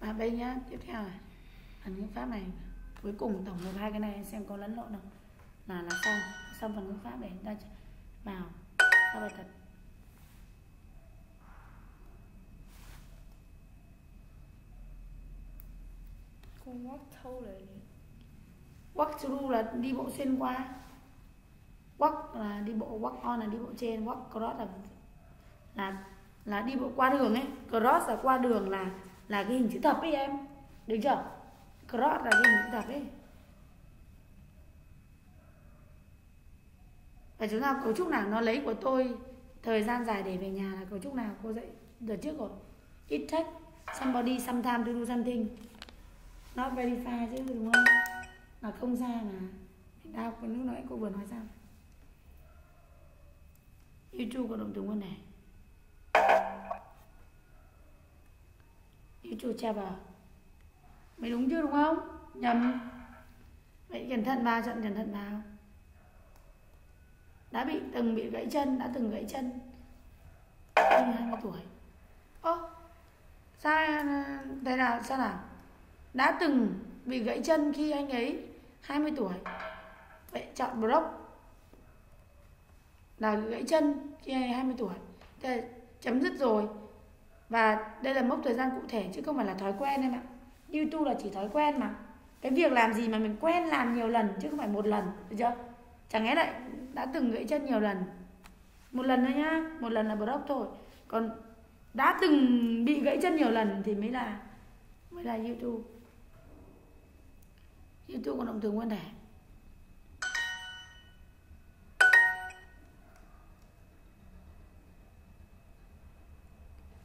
[SPEAKER 1] và đây nhá. Tiếp theo này. Phần ngữ pháp này. Cuối cùng tổng hợp hai cái này xem có lẫn lộn không? Là là xong. Xong phần ngữ pháp để chúng ta vào. Các bài tập.
[SPEAKER 2] Walk through là gì?
[SPEAKER 1] Walk through là đi bộ xuyên qua. Walk là đi bộ walk on là đi bộ trên. Walk cross là là là đi bộ qua đường ấy. Cross là qua đường là là cái hình chữ thập ấy em. Được chưa? Cross là cái hình chữ thập ấy. Và chúng ta cấu trúc nào? Nó lấy của tôi thời gian dài để về nhà là cấu trúc nào? Cô dạy đợt trước rồi. It takes somebody, sometime to do something. Not verify chứ, đúng không? Là không ra mà. Đau cái lúc nãy cô vừa nói sao? YouTube có động từ nguyên này. YouTube tra vào mày đúng chưa đúng không? Nhầm. Vậy cẩn thận vào chọn cẩn thận vào đã bị từng bị gãy chân, đã từng gãy chân. Hai 20 tuổi. Ơ sao đây là sao nào? Đã từng bị gãy chân khi anh ấy 20 tuổi. Vậy chọn block. Là gãy chân khi anh ấy 20 tuổi. Thế chấm dứt rồi và đây là mốc thời gian cụ thể, chứ không phải là thói quen em ạ. Youtube là chỉ thói quen mà. Cái việc làm gì mà mình quen làm nhiều lần, chứ không phải một lần, được chưa? Chẳng lẽ lại đã từng gãy chân nhiều lần? Một lần thôi nhá, một lần là block thôi. Còn đã từng bị gãy chân nhiều lần thì mới là mới là youtube. Youtube có động từ nguyên thể.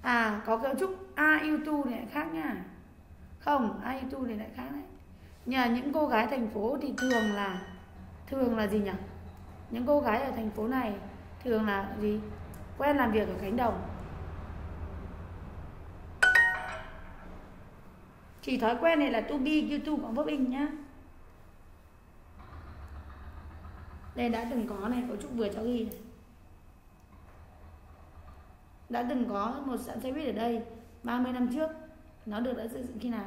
[SPEAKER 1] À có cấu trúc a youtube này lại khác nha. Không, a youtube này lại khác đấy. Nhờ những cô gái thành phố thì thường là thường là gì nhỉ? Những cô gái ở thành phố này thường là gì? Quen làm việc ở cánh đồng. Chỉ thói quen này là to be youtube bằng vấp in nhá. Đây đã từng có này, cấu trúc vừa cho ghi này đã từng có một sạn xe buýt ở đây 30 năm trước, nó được đã xây dựng khi nào?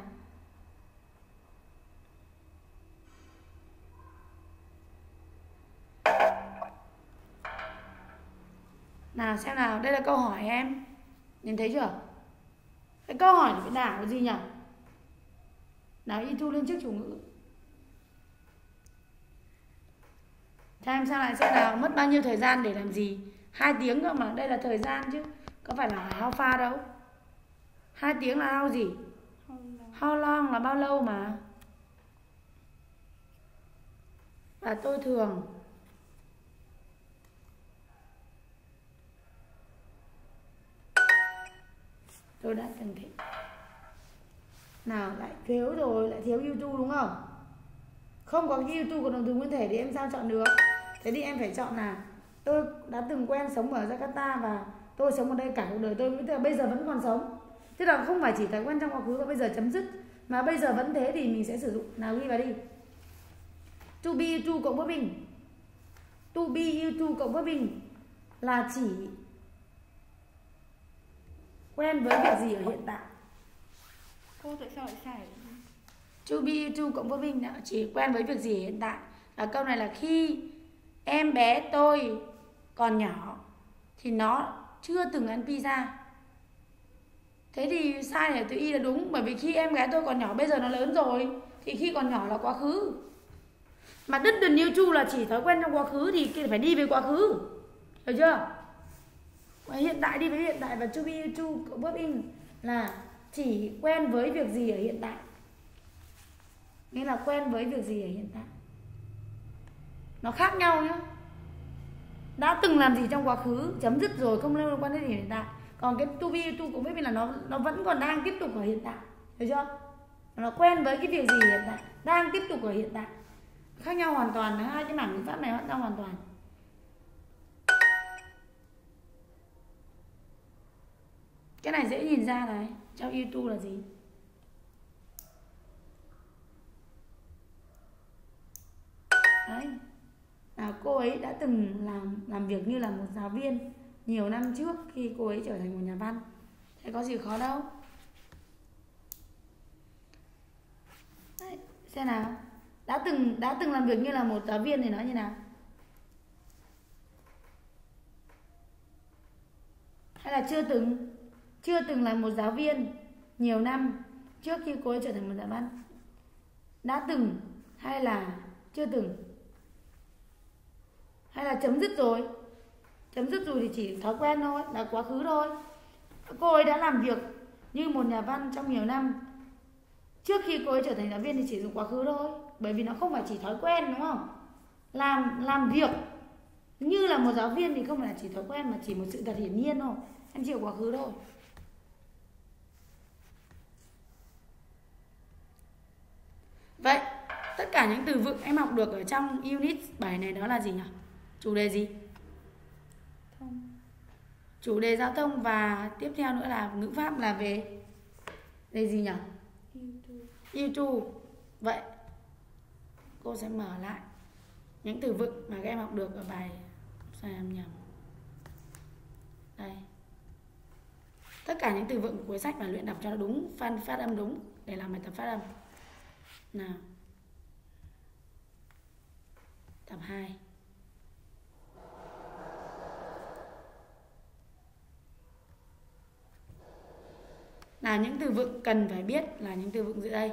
[SPEAKER 1] Nào, xem nào, đây là câu hỏi em. Nhìn thấy chưa? Cái câu hỏi phải đảo cái gì nhỉ? Nào y thu lên trước chủ ngữ. Thế em xem lại xem nào, mất bao nhiêu thời gian để làm gì? Hai tiếng cơ mà, đây là thời gian chứ có phải là how far đâu. Hai tiếng là how gì? How long là bao lâu mà? Và tôi thường. Tôi đã từng thích nào lại thiếu rồi lại thiếu youtube đúng không? Không có youtube của đồng từ nguyên thể thì em sao chọn được? Thế thì em phải chọn là tôi đã từng quen sống ở Jakarta và tôi sống ở đây cả cuộc đời tôi tức là bây giờ vẫn còn sống. Tức là không phải chỉ thói quen trong quá khứ và bây giờ chấm dứt. Mà bây giờ vẫn thế thì mình sẽ sử dụng. Nào ghi vào đi. To be you to cộng với mình. To be you to cộng với mình là chỉ quen với việc gì ở hiện tại.
[SPEAKER 2] Cô tại sao lại sai?
[SPEAKER 1] to be you to cộng với mình là chỉ quen với việc gì ở hiện tại. Và câu này là khi em bé tôi còn nhỏ thì nó chưa từng ăn pizza. Thế thì sai này từ y là đúng, bởi vì khi em gái tôi còn nhỏ, bây giờ nó lớn rồi, thì khi còn nhỏ là quá khứ. Mà đứt đần yêu chu là chỉ thói quen trong quá khứ, thì phải đi về quá khứ. Hiểu chưa? Và hiện tại đi với hiện tại và chu bi, chu bước in là chỉ quen với việc gì ở hiện tại. Nghĩa là quen với việc gì ở hiện tại. Nó khác nhau nhá đã từng làm gì trong quá khứ, chấm dứt rồi, không liên quan đến hiện tại. Còn cái to be to cũng biết là nó nó vẫn còn đang tiếp tục ở hiện tại. Hiểu chưa? Nó quen với cái việc gì hiện tại, đang tiếp tục ở hiện tại. Khác nhau hoàn toàn, hai cái mảng ngữ pháp này khác nhau hoàn toàn. Cái này dễ nhìn ra đấy trong youtube là gì? Đấy là cô ấy đã từng làm làm việc như là một giáo viên nhiều năm trước khi cô ấy trở thành một nhà văn. Thế có gì khó đâu. Đấy, xem nào. Đã từng đã từng làm việc như là một giáo viên thì nói như nào? Hay là chưa từng chưa từng là một giáo viên nhiều năm trước khi cô ấy trở thành một nhà văn? Đã từng hay là chưa từng? Hay là chấm dứt rồi? Chấm dứt rồi thì chỉ thói quen thôi, là quá khứ thôi. Cô ấy đã làm việc như một nhà văn trong nhiều năm. Trước khi cô ấy trở thành giáo viên thì chỉ dùng quá khứ thôi, bởi vì nó không phải chỉ thói quen, đúng không? Làm làm việc như là một giáo viên thì không phải là chỉ thói quen, mà chỉ một sự thật hiển nhiên thôi. Em chịu quá khứ thôi. Vậy, tất cả những từ vựng em học được ở trong unit 7 này đó là gì nhỉ? Chủ đề gì?
[SPEAKER 2] Thông.
[SPEAKER 1] chủ đề giao thông và tiếp theo nữa là ngữ pháp là về về gì nhỉ?
[SPEAKER 2] YouTube.
[SPEAKER 1] YouTube vậy cô sẽ mở lại những từ vựng mà các em học được ở bài sai em nhầm? Đây. Tất cả những từ vựng cuối sách và luyện đọc cho nó đúng phát, phát âm đúng để làm bài tập phát âm. Nào. Tập 2 là những từ vựng cần phải biết là những từ vựng dưới đây?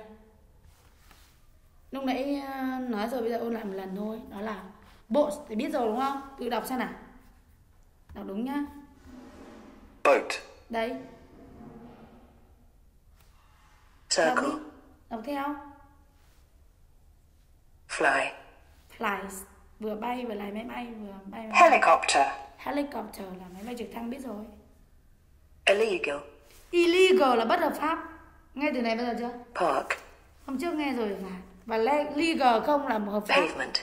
[SPEAKER 1] Lúc nãy ờ, nói rồi bây giờ ôn lại một lần thôi. Đó là boat thì biết rồi đúng không? Tự đọc xem nào. Đọc đúng nhá.
[SPEAKER 4] Boat,
[SPEAKER 1] đấy đọc
[SPEAKER 4] circle,
[SPEAKER 1] đi. Đọc theo.
[SPEAKER 4] Fly,
[SPEAKER 1] fly. Vừa bay vừa lái máy bay vừa bay máy bay.
[SPEAKER 4] helicopter,
[SPEAKER 1] helicopter là máy bay trực thăng biết rồi.
[SPEAKER 4] Illegal,
[SPEAKER 1] illegal là bất hợp pháp. Nghe từ này bao giờ chưa?
[SPEAKER 4] Park,
[SPEAKER 1] hôm trước nghe rồi phải và le- legal không là một hợp pháp.
[SPEAKER 4] Pavement,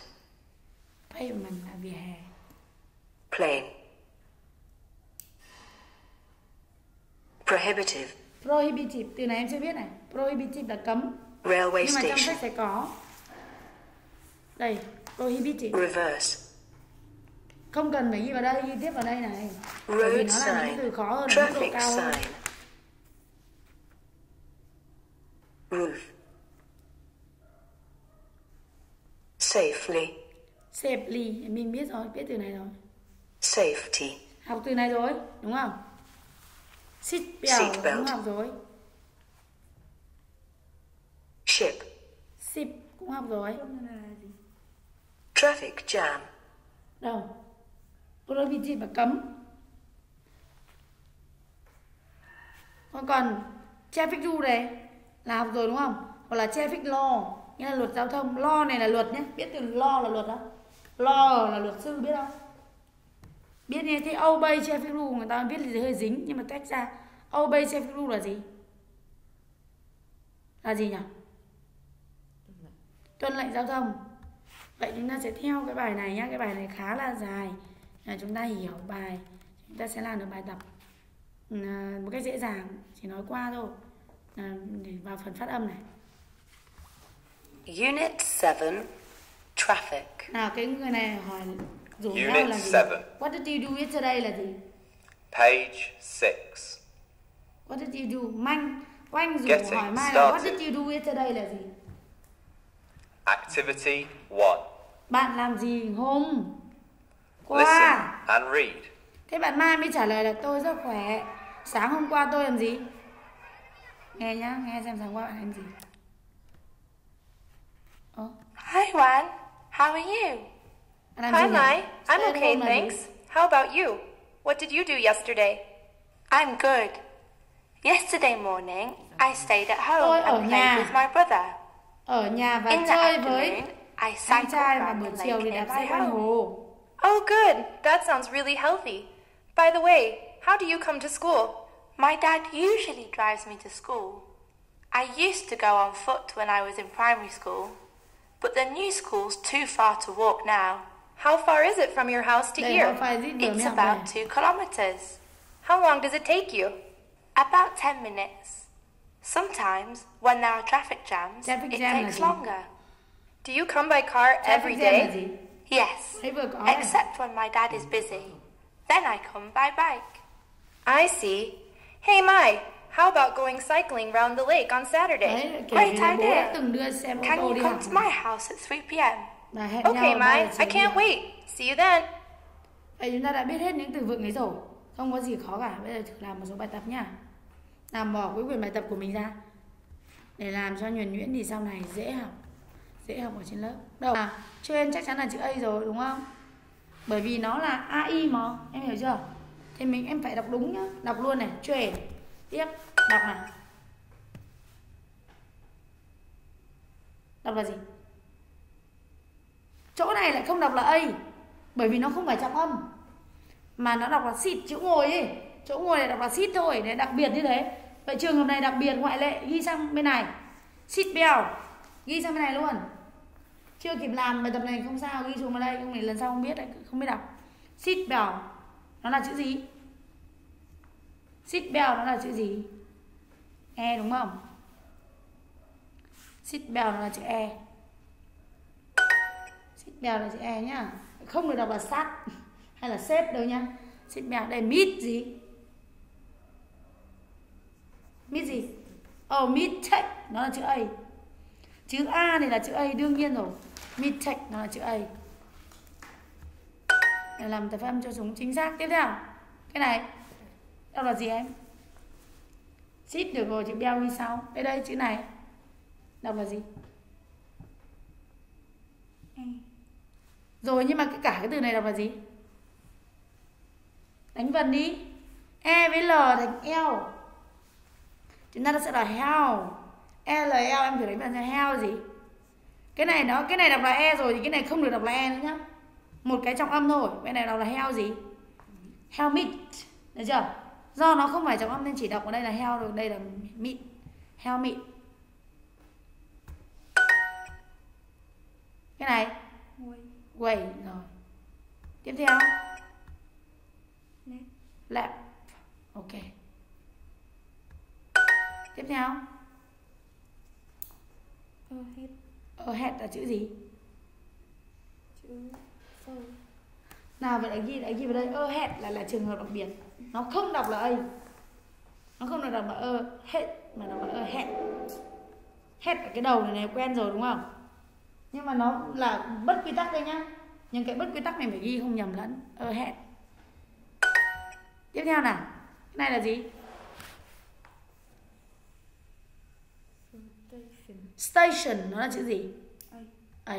[SPEAKER 1] pavement là vỉa hè.
[SPEAKER 4] Plane, prohibitive,
[SPEAKER 1] prohibitive. Từ này em chưa biết này. Prohibitive là cấm.
[SPEAKER 4] Railway
[SPEAKER 1] nhưng mà trong sách sẽ có. Đây prohibitive.
[SPEAKER 4] Reverse,
[SPEAKER 1] không cần phải ghi vào đây ghi tiếp vào đây này. Bởi vì
[SPEAKER 4] road
[SPEAKER 1] nó là những từ khó hơn mức độ
[SPEAKER 4] traffic
[SPEAKER 1] cao hơn.
[SPEAKER 4] sign, roof, safely,
[SPEAKER 1] safely. Mình biết rồi biết từ này rồi.
[SPEAKER 4] Safety,
[SPEAKER 1] học từ này rồi đúng không? Seat belt
[SPEAKER 4] Seat belt.
[SPEAKER 1] cũng học rồi.
[SPEAKER 4] Ship,
[SPEAKER 1] ship cũng học rồi.
[SPEAKER 4] Traffic jam,
[SPEAKER 1] đâu? Prohibitive là cấm. Còn còn traffic rule này là học rồi đúng không? Hoặc là traffic law, nghĩa là luật giao thông. Law này là luật nhé. Biết từ law là luật không law là luật sư biết không? Biết nghe thế obey traffic rule, người ta viết thì hơi dính, nhưng mà tách ra. Obey traffic rule là gì? Là gì nhỉ? Tuân lệnh giao thông. Vậy chúng ta sẽ theo cái bài này nhá. Cái bài này khá là dài. Là chúng ta hiểu bài. Chúng ta sẽ làm được bài tập. À, một cách dễ dàng, chỉ nói qua thôi à, để vào phần phát âm này
[SPEAKER 4] Unit 7 Traffic.
[SPEAKER 1] nào cái người này hỏi rủ
[SPEAKER 3] Unit
[SPEAKER 1] nhau là gì
[SPEAKER 3] seven.
[SPEAKER 1] what did you do yesterday là gì
[SPEAKER 3] Page 6.
[SPEAKER 1] what did you do manh oanh rủ
[SPEAKER 3] Getting
[SPEAKER 1] hỏi mai là what did you do yesterday là gì
[SPEAKER 3] Activity 1.
[SPEAKER 1] bạn làm gì hôm qua
[SPEAKER 3] Listen and read.
[SPEAKER 1] Thế bạn Mai mới trả lời là tôi rất khỏe. Sáng hôm qua tôi làm gì? Nghe nhá, nghe xem sáng qua bạn làm gì. Ồ,
[SPEAKER 5] Hi, Juan. How are you? Hi? Mai. I'm okay, thanks. How about you? What did you do yesterday? I'm good. Yesterday morning, I stayed at home
[SPEAKER 1] Tôi
[SPEAKER 5] and
[SPEAKER 1] nhà.
[SPEAKER 5] played with my brother.
[SPEAKER 1] Ở nhà và
[SPEAKER 5] In
[SPEAKER 1] chơi với
[SPEAKER 5] I
[SPEAKER 1] anh trai và buổi chiều thì đạp xe quanh hồ.
[SPEAKER 5] Oh, good. That sounds really healthy. By the way, how do you come to school? My dad usually drives me to school. I used to go on foot when I was in primary school, but the new school's too far to walk now. How far is it from your house to here?
[SPEAKER 1] how far is it from
[SPEAKER 5] It's about two kilometers.
[SPEAKER 2] How long does it take you?
[SPEAKER 5] About 10 minutes. Sometimes, when there are traffic jams,
[SPEAKER 1] Traffic
[SPEAKER 5] it
[SPEAKER 1] jam
[SPEAKER 5] takes longer.
[SPEAKER 2] Do you come by car every
[SPEAKER 1] Traffic jam là
[SPEAKER 2] day?
[SPEAKER 5] Yes,
[SPEAKER 1] Thấy vừa có này.
[SPEAKER 5] except when my dad is busy. Then I come by bike.
[SPEAKER 2] I see. Hey, Mai, how about going cycling round the lake on Saturday?
[SPEAKER 1] Đấy,
[SPEAKER 5] Wait, I did.
[SPEAKER 1] từng đưa xe ô
[SPEAKER 5] Can
[SPEAKER 1] tô
[SPEAKER 5] you
[SPEAKER 1] đi
[SPEAKER 5] come
[SPEAKER 1] học.
[SPEAKER 5] to my house at 3 p.m.?
[SPEAKER 1] Và hẹn
[SPEAKER 2] Okay,
[SPEAKER 1] nhau
[SPEAKER 2] Mai,
[SPEAKER 1] ba giờ
[SPEAKER 2] I
[SPEAKER 1] chiều
[SPEAKER 2] can't wait. See you then.
[SPEAKER 1] Vậy chúng ta đã biết hết những từ vựng ấy rồi Không có gì khó cả Bây giờ thử làm một số bài tập nhá Làm bỏ cái quyển bài tập của mình ra Để làm cho nhuần nhuyễn thì sau này dễ học Dễ học ở trên lớp Đầu à, trên chắc chắn là chữ A rồi đúng không Bởi vì nó là AI mà Em hiểu chưa thì mình, em phải đọc đúng nhá. Đọc luôn này Chuyển Tiếp, Đọc này Đọc là gì? Chỗ này lại không đọc là A, bởi vì nó không phải trọng âm. Mà nó đọc là xịt, chữ ngồi ấy. Chỗ ngồi này đọc là xít thôi, để đặc biệt như thế. Vậy trường hợp này đặc biệt ngoại lệ, ghi sang bên này. Xít bèo, ghi sang bên này luôn. Chưa kịp làm bài tập này không sao, ghi xuống vào đây. Nhưng mà lần sau không biết không biết đọc. Xít bèo nó là chữ gì? Xít bèo nó là chữ gì? E đúng không? Xít bèo nó là chữ e. Xích bèo là chữ e nhá. Không được đọc là sát hay là xếp đâu nhá. Xích bèo đây mít gì? Mít gì? Oh mít check nó là chữ a. Chữ a này là chữ a, đương nhiên rồi. Mít check nó là chữ a làm tập âm cho chúng chính xác. Tiếp theo. Cái này. Đọc là gì em? Xít được rồi chữ bèo đi sau. Đây đây chữ này. Đọc là gì? Rồi nhưng mà cái cả cái từ này đọc là gì? Đánh vần đi. E với l thành eo. Chúng ta sẽ là heo. E l eo em thử đánh vần ra heo gì? Cái này nó cái này đọc là e rồi thì cái này không được đọc là e nữa nhá một cái trong âm thôi. Bên này đọc là heo gì? Heo meat được chưa? Do nó không phải trong âm nên chỉ đọc ở đây là heo rồi đây là meat heo meat cái này? Quầy rồi. Tiếp theo?
[SPEAKER 2] Left
[SPEAKER 1] ok. Tiếp theo?
[SPEAKER 2] Ahead.
[SPEAKER 1] ahead là chữ gì?
[SPEAKER 2] Chữ O.
[SPEAKER 1] nào vậy lại ghi lại ghi vào đây. Ahead là là trường hợp đặc biệt. Nó không đọc là a. Nó không được đọc là ahead mà đọc là ahead head ở cái đầu này này quen rồi đúng không? Nhưng mà nó là bất quy tắc đây nhá. Nhưng cái bất quy tắc này phải ghi không nhầm lẫn. Ahead tiếp theo nào. Cái này là gì?
[SPEAKER 2] Station.
[SPEAKER 1] station nó là chữ gì?
[SPEAKER 2] A.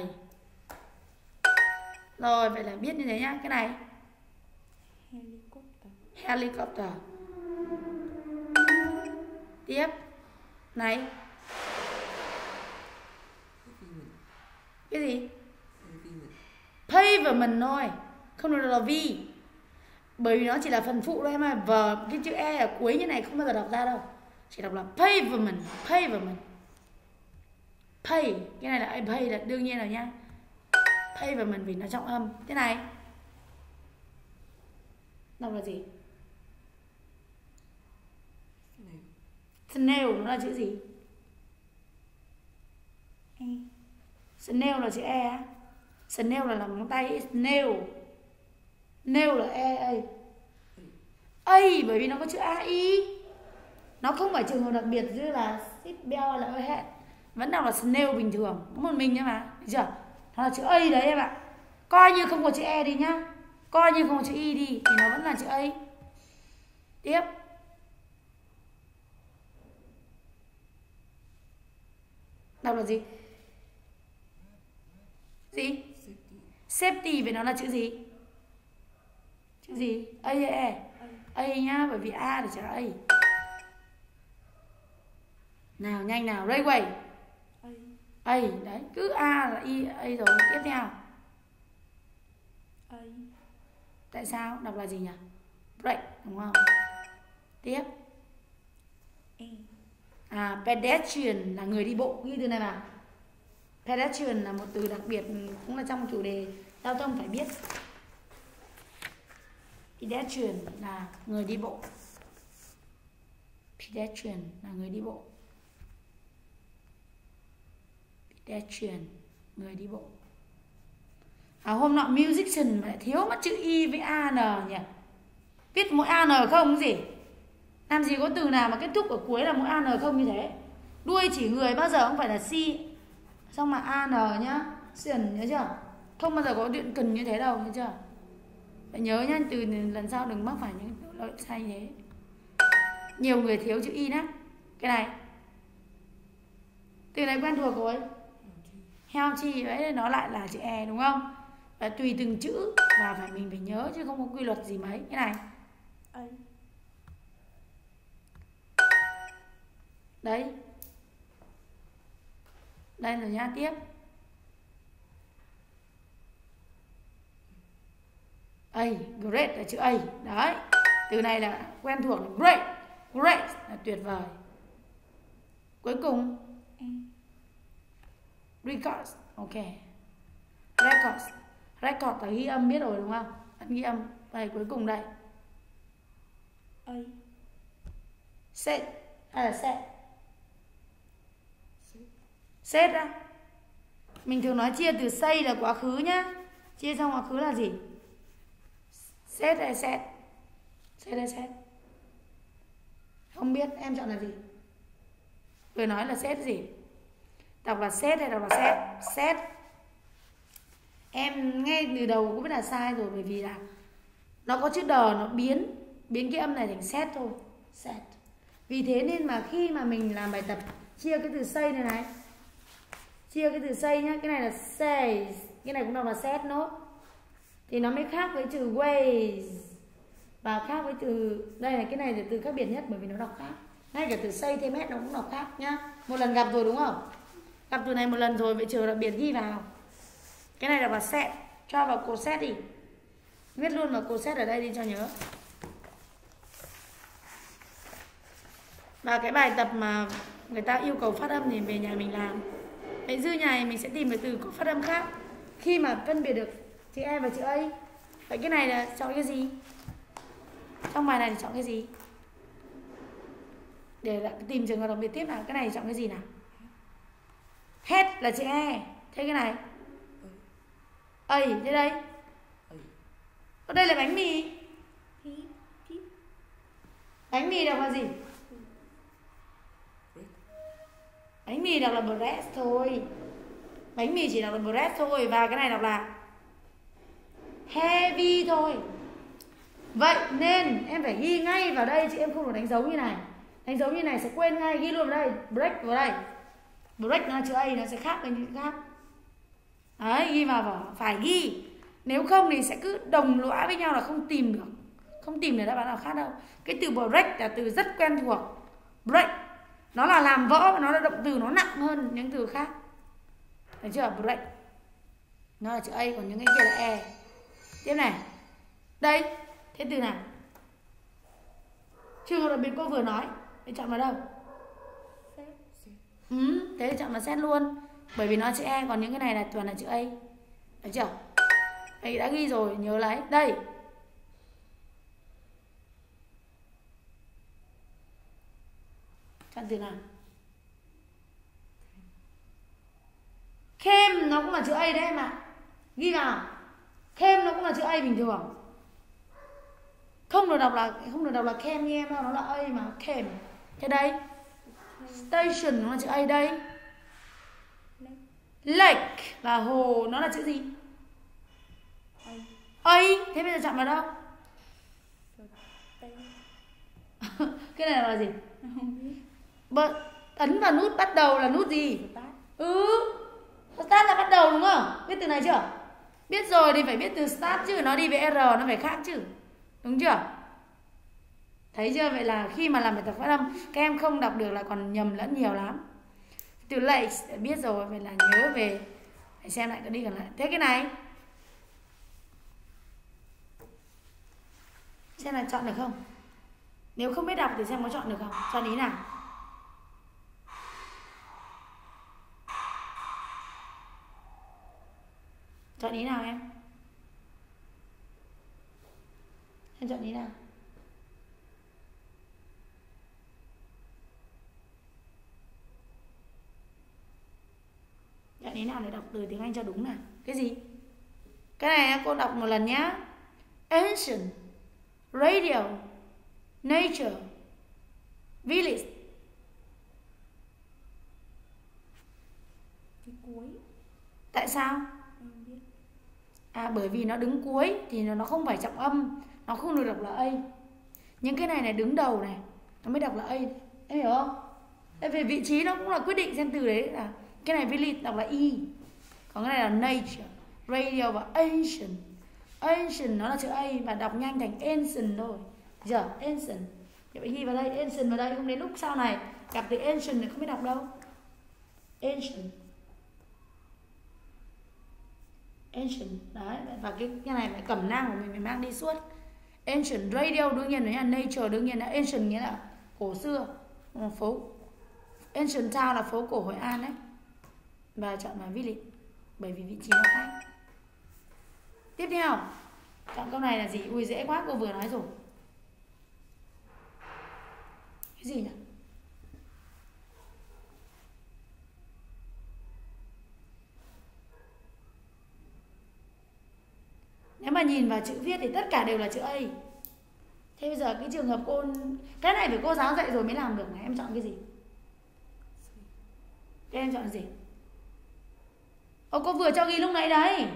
[SPEAKER 1] rồi vậy là biết như thế nhá. Cái này.
[SPEAKER 2] Helicopter.
[SPEAKER 1] helicopter. Tiếp. Này. Cái gì? Pavement thôi. Không được là v. Bởi vì nó chỉ là phần phụ thôi mà. Và cái chữ e ở cuối như này không bao giờ đọc ra đâu. Chỉ đọc là pavement pavement pay cái này là ai pay là đương nhiên rồi nhá A và mình vì nó trọng âm. Thế này. Đọc là gì? Snail nó là chữ gì?
[SPEAKER 5] E.
[SPEAKER 1] snail là chữ e á. Snail là làm ngón tay snail. Nail là e a. A bởi vì nó có chữ a, i. Nó không phải trường hợp đặc biệt như là seat bell là hơi hẹn. Vẫn đọc là snail bình thường. Có một mình nhá mà. Được chưa? Nó là chữ a đấy em ạ. Coi như không có chữ e đi nhá. Coi như không có chữ y đi thì nó vẫn là chữ a. Tiếp. Đọc là gì? Gì? Safety về nó là chữ gì? Chữ gì? A hay e? A nhá, bởi vì a để trả a. Nào, nhanh nào railway a đấy cứ a là y a rồi tiếp theo.
[SPEAKER 5] A.
[SPEAKER 1] tại sao? Đọc là gì nhỉ? Break đúng không? Tiếp.
[SPEAKER 5] E.
[SPEAKER 1] à pedestrian là người đi bộ ghi từ này vào. Pedestrian là một từ đặc biệt cũng là trong chủ đề giao thông phải biết. Pedestrian là người đi bộ. Pedestrian là người đi bộ pedestrian người đi bộ. À, hôm nọ musician mà lại thiếu mất chữ i với an nhỉ? Viết mỗi an không cái gì. Làm gì có từ nào mà kết thúc ở cuối là mỗi an không như thế? Đuôi chỉ người bao giờ không phải là si xong mà an nhá. Xiển nhớ chưa? Không bao giờ có điện cần như thế đâu nhớ chưa? Phải nhớ nhá từ lần sau đừng mắc phải những lỗi sai như thế. Nhiều người thiếu chữ y đó cái này. Từ này quen thuộc rồi healthy đấy nó lại là chữ e đúng không? Và tùy từng chữ và phải mình phải nhớ chứ không có quy luật gì mấy. Cái này. Đấy. Đây rồi nha tiếp. A, great là chữ A đấy. Từ này là quen thuộc là great. Great là tuyệt vời. Cuối cùng. Records. Ok. Records. Record là ghi âm biết rồi đúng không? Bạn ghi âm. Đây cuối cùng đây.
[SPEAKER 5] A.
[SPEAKER 1] set. Hay là set? Set á. Mình thường nói chia từ say là quá khứ nhá. Chia sang quá khứ là gì? Set hay set? Set hay set? Không biết em chọn là gì? Vừa nói là set gì đọc là set hay đọc là set set em nghe từ đầu cũng biết là sai rồi, bởi vì là nó có chữ đờ nó biến biến cái âm này thành set thôi. Set vì thế nên mà khi mà mình làm bài tập chia cái từ say này này, chia cái từ say nhá, cái này là say, cái này cũng đọc là set nốt thì nó mới khác với từ ways và khác với từ, đây là cái này là từ khác biệt nhất bởi vì nó đọc khác. Ngay cả từ say thêm hết nó cũng đọc khác nhá. Một lần gặp rồi đúng không? Gặp từ này một lần rồi, vậy trường đặc biệt ghi vào. Cái này là vào set cho vào cột set đi. Viết luôn vào cột set ở đây đi cho nhớ. Và cái bài tập mà người ta yêu cầu phát âm thì về nhà mình làm. Vậy dư nhà này mình sẽ tìm được từ có phát âm khác. Khi mà phân biệt được chữ e và chữ a. Vậy cái này là chọn cái gì? Trong bài này thì chọn cái gì? Để lại, tìm trường hợp đặc biệt tiếp nào. Cái này chọn cái gì nào? Hết là chữ e thế cái này. Ây thế đây. Ở đây là bánh mì. Bánh mì đọc là gì? Bánh mì đọc là bread thôi. Bánh mì chỉ đọc là bread thôi và cái này đọc là heavy thôi. Vậy nên em phải ghi ngay vào đây chứ em không được đánh dấu như này. Đánh dấu như này sẽ quên ngay ghi luôn vào đây. Break vào đây break nó chữ a nó sẽ khác với những khác. Đấy, ghi vào vỏ phải ghi. Nếu không thì sẽ cứ đồng lõa với nhau là không tìm được. Không tìm được đáp án nào khác đâu. Cái từ break là từ rất quen thuộc. Break. Nó là làm vỡ và nó là động từ nó nặng hơn những từ khác. Thấy chưa? Break. Nó là chữ a còn những cái kia là e. Tiếp này. Đây. Thế từ nào? Trường hợp đặc biệt cô vừa nói. Thì chọn vào đâu? Ừ, thế thì chọn vào set luôn. Bởi vì nó chữ e còn những cái này là toàn là chữ a. Được chưa? Thầy đã ghi rồi nhớ lấy đây. Chọn từ nào? Kem nó cũng là chữ A đấy em ạ. Ghi vào. Kem nó cũng là chữ A bình thường. Không được đọc là không được đọc là kem nghe em đâu Nó là A mà. Kem Thế đây Station nó là chữ A đây. Lake là hồ Nó là chữ gì? A. Thế bây giờ chọn vào đâu? Cái này là gì? Bật, ấn vào nút bắt đầu là nút gì? Ừ. Start là bắt đầu đúng không? Biết từ này chưa? Biết rồi thì phải biết từ start chứ Nó đi với R nó phải khác chứ. Đúng chưa? Thấy chưa? Vậy là khi mà làm bài tập phát âm Các em không đọc được là còn nhầm lẫn nhiều lắm Từ lệ biết rồi, Vậy là nhớ về Hãy xem lại cái đi còn lại Thế cái này Xem là chọn được không? Nếu không biết đọc thì xem có chọn được không? Chọn ý nào? Chọn ý nào em? Em chọn ý nào? Chọn ý nào để đọc từ tiếng Anh cho đúng nào? Cái gì? Cái này cô đọc một lần nhá. Ancient, radio, nature, village.
[SPEAKER 6] cái cuối
[SPEAKER 1] Tại sao? À bởi vì nó đứng cuối thì nó nó không phải trọng âm, nó không được đọc là A. Những cái này này đứng đầu này, nó mới đọc là A. Em hiểu không? Tại vì vị trí nó cũng là quyết định xem từ đấy là cái này village đọc là Y. Còn cái này là nature, radio và ancient. Ancient nó là chữ A và đọc nhanh thành ancient thôi. Giờ ancient. Vậy ghi vào đây ancient vào đây không đến lúc sau này gặp từ ancient thì không biết đọc đâu. Ancient. ancient đấy và cái cái này phải cẩm nang của mình mình mang đi suốt ancient radio đương nhiên là nature đương nhiên là ancient nghĩa là cổ xưa phố ancient town là phố cổ hội an đấy và chọn là lịch, bởi vì vị trí nó khác. Tiếp theo, chọn câu này là gì? Ui, dễ quá, cô vừa nói rồi. Cái gì nhỉ? Nếu mà nhìn vào chữ viết thì tất cả đều là chữ A. Thế bây giờ cái trường hợp cô, cái này phải cô giáo dạy rồi mới làm được mà, em chọn cái gì? Các em chọn gì? Ô cô vừa cho ghi lúc nãy đấy.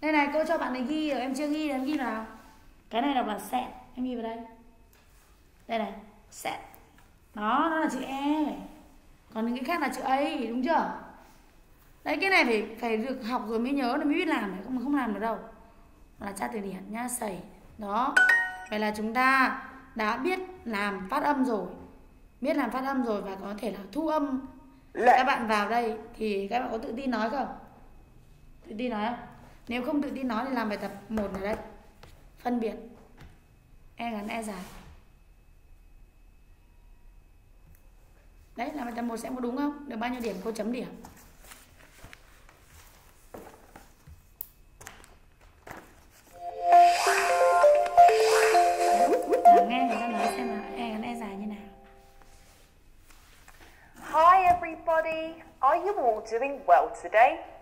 [SPEAKER 1] Đây này cô cho bạn này ghi rồi em chưa ghi em ghi vào. Cái này đọc là set Em ghi vào đây. Đây này set Đó nó là chữ E. Còn những cái khác là chữ A đúng chưa? Đấy cái này phải phải được học rồi mới nhớ mới biết làm không không làm được đâu. Là tra từ điển nha sẩy đó vậy là chúng ta đã biết làm phát âm rồi. Biết làm phát âm rồi và có thể là thu âm. Các bạn vào đây thì các bạn có tự tin nói không tự tin nói không? Nếu không tự tin nói thì làm bài tập một này đây phân biệt. E ngắn e dài. Đấy làm bài tập một sẽ có đúng không? Được bao nhiêu điểm? Cô chấm điểm. Nghe người ta nói e ngắn e dài như nào.
[SPEAKER 7] Hi, everybody. Are you all doing well today?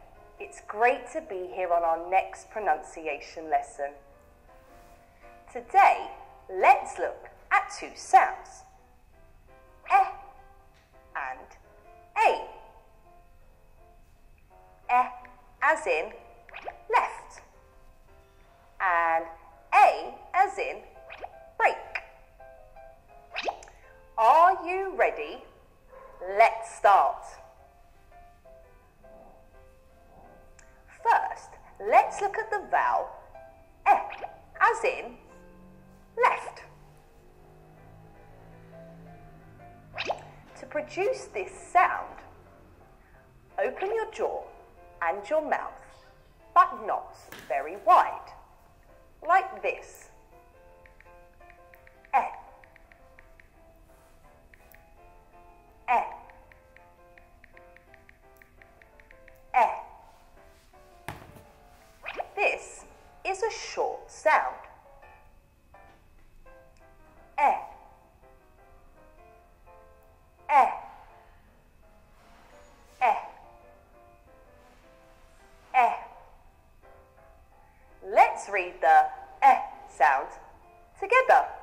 [SPEAKER 7] It's great to be here on our next pronunciation lesson. Today, let's look at two sounds eh and a. Eh as in left, and a as in break. Are you ready? Let's start. First, let's look at the vowel eh, as in left. To produce this sound, open your jaw and your mouth, but not very wide, like this. Eh. a short sound. Eh, eh, eh, eh. Let's read the eh sound together.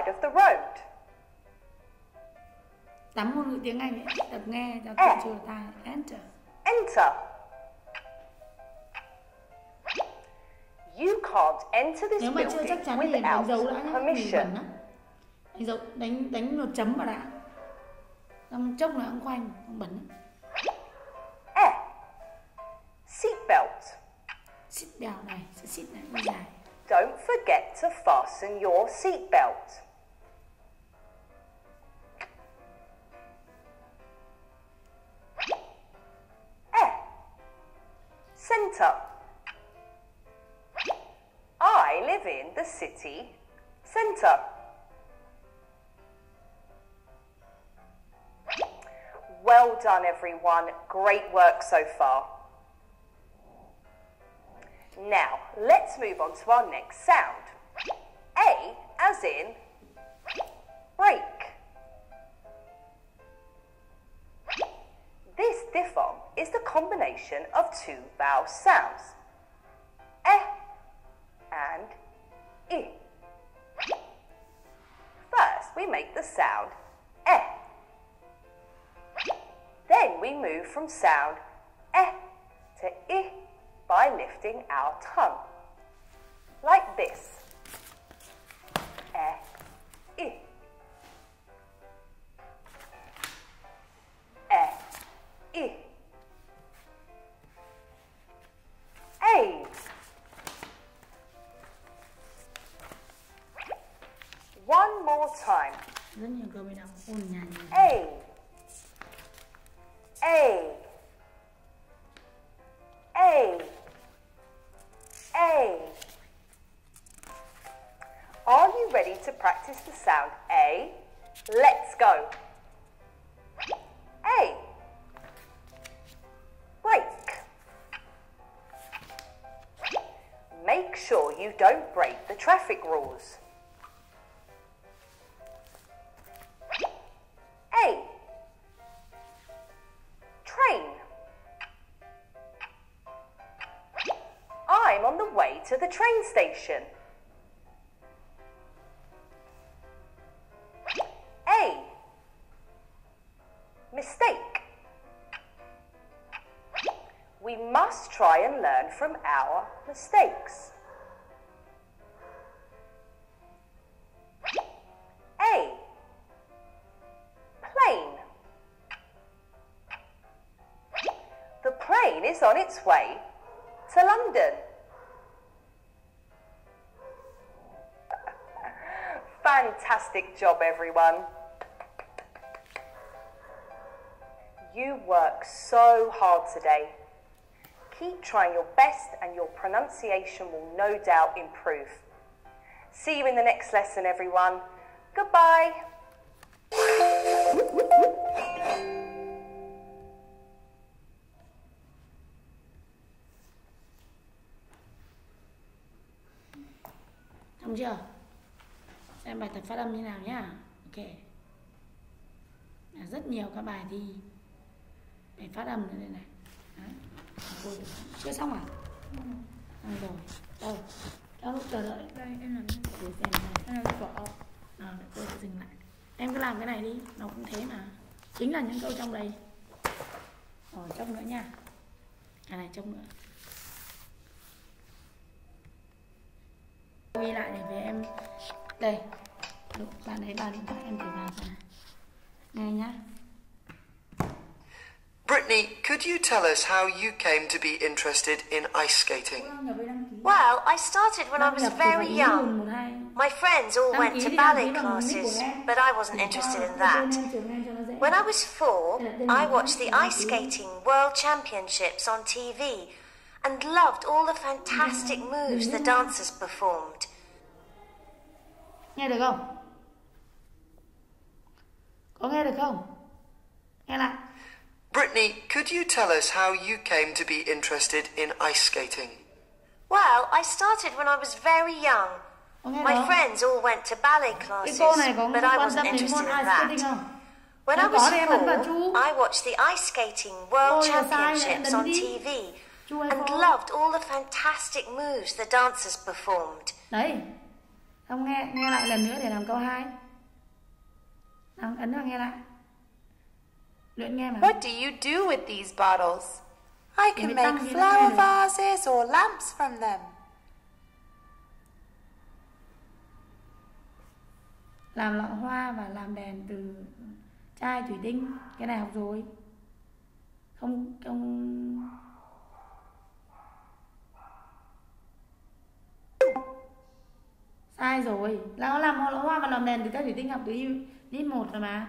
[SPEAKER 7] Side of the road.
[SPEAKER 1] tắm ngôn ngữ tiếng Anh ấy, tập nghe cho
[SPEAKER 7] Eh.
[SPEAKER 1] tự chiều tai enter
[SPEAKER 7] Enter. You can't enter this
[SPEAKER 1] nếu mà chưa chắc chắn thì đánh dấu đã nhé mình bẩn lắm đánh dấu đánh đánh một chấm vào đã xong chốc là ông khoanh không bẩn lắm.
[SPEAKER 7] F. Seatbelt.
[SPEAKER 1] xít bèo này sẽ xít này dài
[SPEAKER 7] Don't forget to fasten your seatbelt. F. centre. Well done, everyone. Great work so far. Now, let's move on to our next sound. A as in break. This diphthong is the combination of two vowel sounds. Eh and I. First, we make the sound eh. Then we move from sound eh to i by lifting our tongue. Like this. Eh, i. Eh, i. more time.
[SPEAKER 1] rất nhiều câu bị đọc ôn nhà nhà
[SPEAKER 7] A. A. A. A. Are you ready to practice the sound A? Let's go. A. Break. Make sure you don't break the traffic rules. Station. A. Mistake. We must try and learn from our mistakes. A. Plane. The plane is on its way to London. Fantastic job, everyone. You work so hard today. Keep trying your best, and your pronunciation will no doubt improve. See you in the next lesson, everyone. Goodbye.
[SPEAKER 1] xong chưa bài tập phát âm như nào nhá. Ok. Là rất nhiều các bài thi bài phát âm nữa đây này. Đấy. Chưa xong à? Xong rồi. Đâu? Lúc chờ đợi.
[SPEAKER 6] Đây em làm
[SPEAKER 1] để xem này
[SPEAKER 6] em làm vỏ
[SPEAKER 1] à, sẽ dừng lại. Em cứ làm cái này đi. Nó cũng thế mà. Chính là những câu trong đây. Rồi trong nữa nha. Cái này trong nữa. Ghi lại để về em. Đây Lúc bạn ấy vào điện thoại em thử vào ra nghe nhá
[SPEAKER 8] Brittany, could you tell us how you came to be interested in ice skating?
[SPEAKER 1] nhập với đăng ký
[SPEAKER 9] Well, I started when I was
[SPEAKER 1] nhập thì phải
[SPEAKER 9] very young.
[SPEAKER 1] luôn một hai
[SPEAKER 9] My friends all went to
[SPEAKER 1] thì đăng ký
[SPEAKER 9] ballet
[SPEAKER 1] bằng nick của
[SPEAKER 9] classes, but I wasn't interested in that. When I was four, I watched the ice skating world championships on TV and loved all the fantastic moves the dancers performed.
[SPEAKER 1] nghe được không có nghe được không nghe lại
[SPEAKER 8] Brittany, could you tell us how you came to be interested in ice skating?
[SPEAKER 9] Well, I started when I was very young. My
[SPEAKER 1] không
[SPEAKER 9] friends all went to ballet classes, but I wasn't interested in that. When I was four. I watched the ice skating world championships on. TV and loved all the fantastic moves the dancers performed.
[SPEAKER 1] Đấy. Không nghe nghe lại lần nữa để làm câu 2. Nào, ấn vào nghe lại. Luyện nghe mà.
[SPEAKER 2] What do you do with these bottles? I can make flower vases or lamps from them.
[SPEAKER 1] Làm lọ hoa và làm đèn từ chai thủy tinh. Cái này học rồi. Không không sai rồi là làm lọ hoa và làm đèn từ chai thủy tinh học từ nít một rồi mà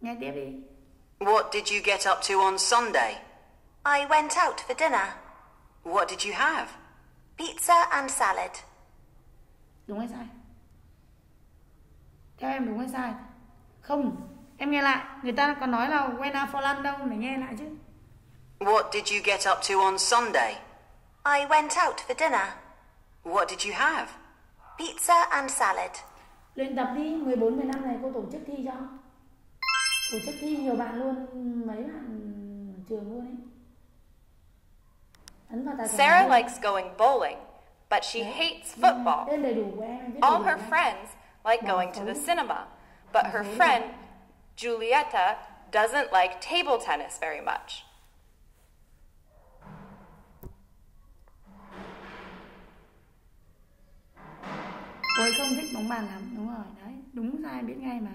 [SPEAKER 1] nghe tiếp đi
[SPEAKER 6] What did you get up to on Sunday?
[SPEAKER 9] I went out for dinner.
[SPEAKER 6] What did you have?
[SPEAKER 9] Pizza and salad.
[SPEAKER 1] Đúng hay sai? Theo em đúng hay sai? Không, em nghe lại. Người ta còn nói là went out for lunch đâu, phải nghe lại chứ.
[SPEAKER 6] What did you get up to on Sunday?
[SPEAKER 9] I went out for dinner.
[SPEAKER 6] What did you have?
[SPEAKER 9] Pizza and salad.
[SPEAKER 1] Luyện tập đi, 14 15 này cô tổ chức thi cho. Tổ chức thi nhiều bạn luôn, mấy bạn trường luôn ấy.
[SPEAKER 2] Sarah likes going bowling, but she hates football. All her friends like going to the cinema, but her friend, Julieta, doesn't like table tennis very much.
[SPEAKER 1] Không thích bóng bàn lắm, đúng rồi, đấy, đúng sai biết ngay mà.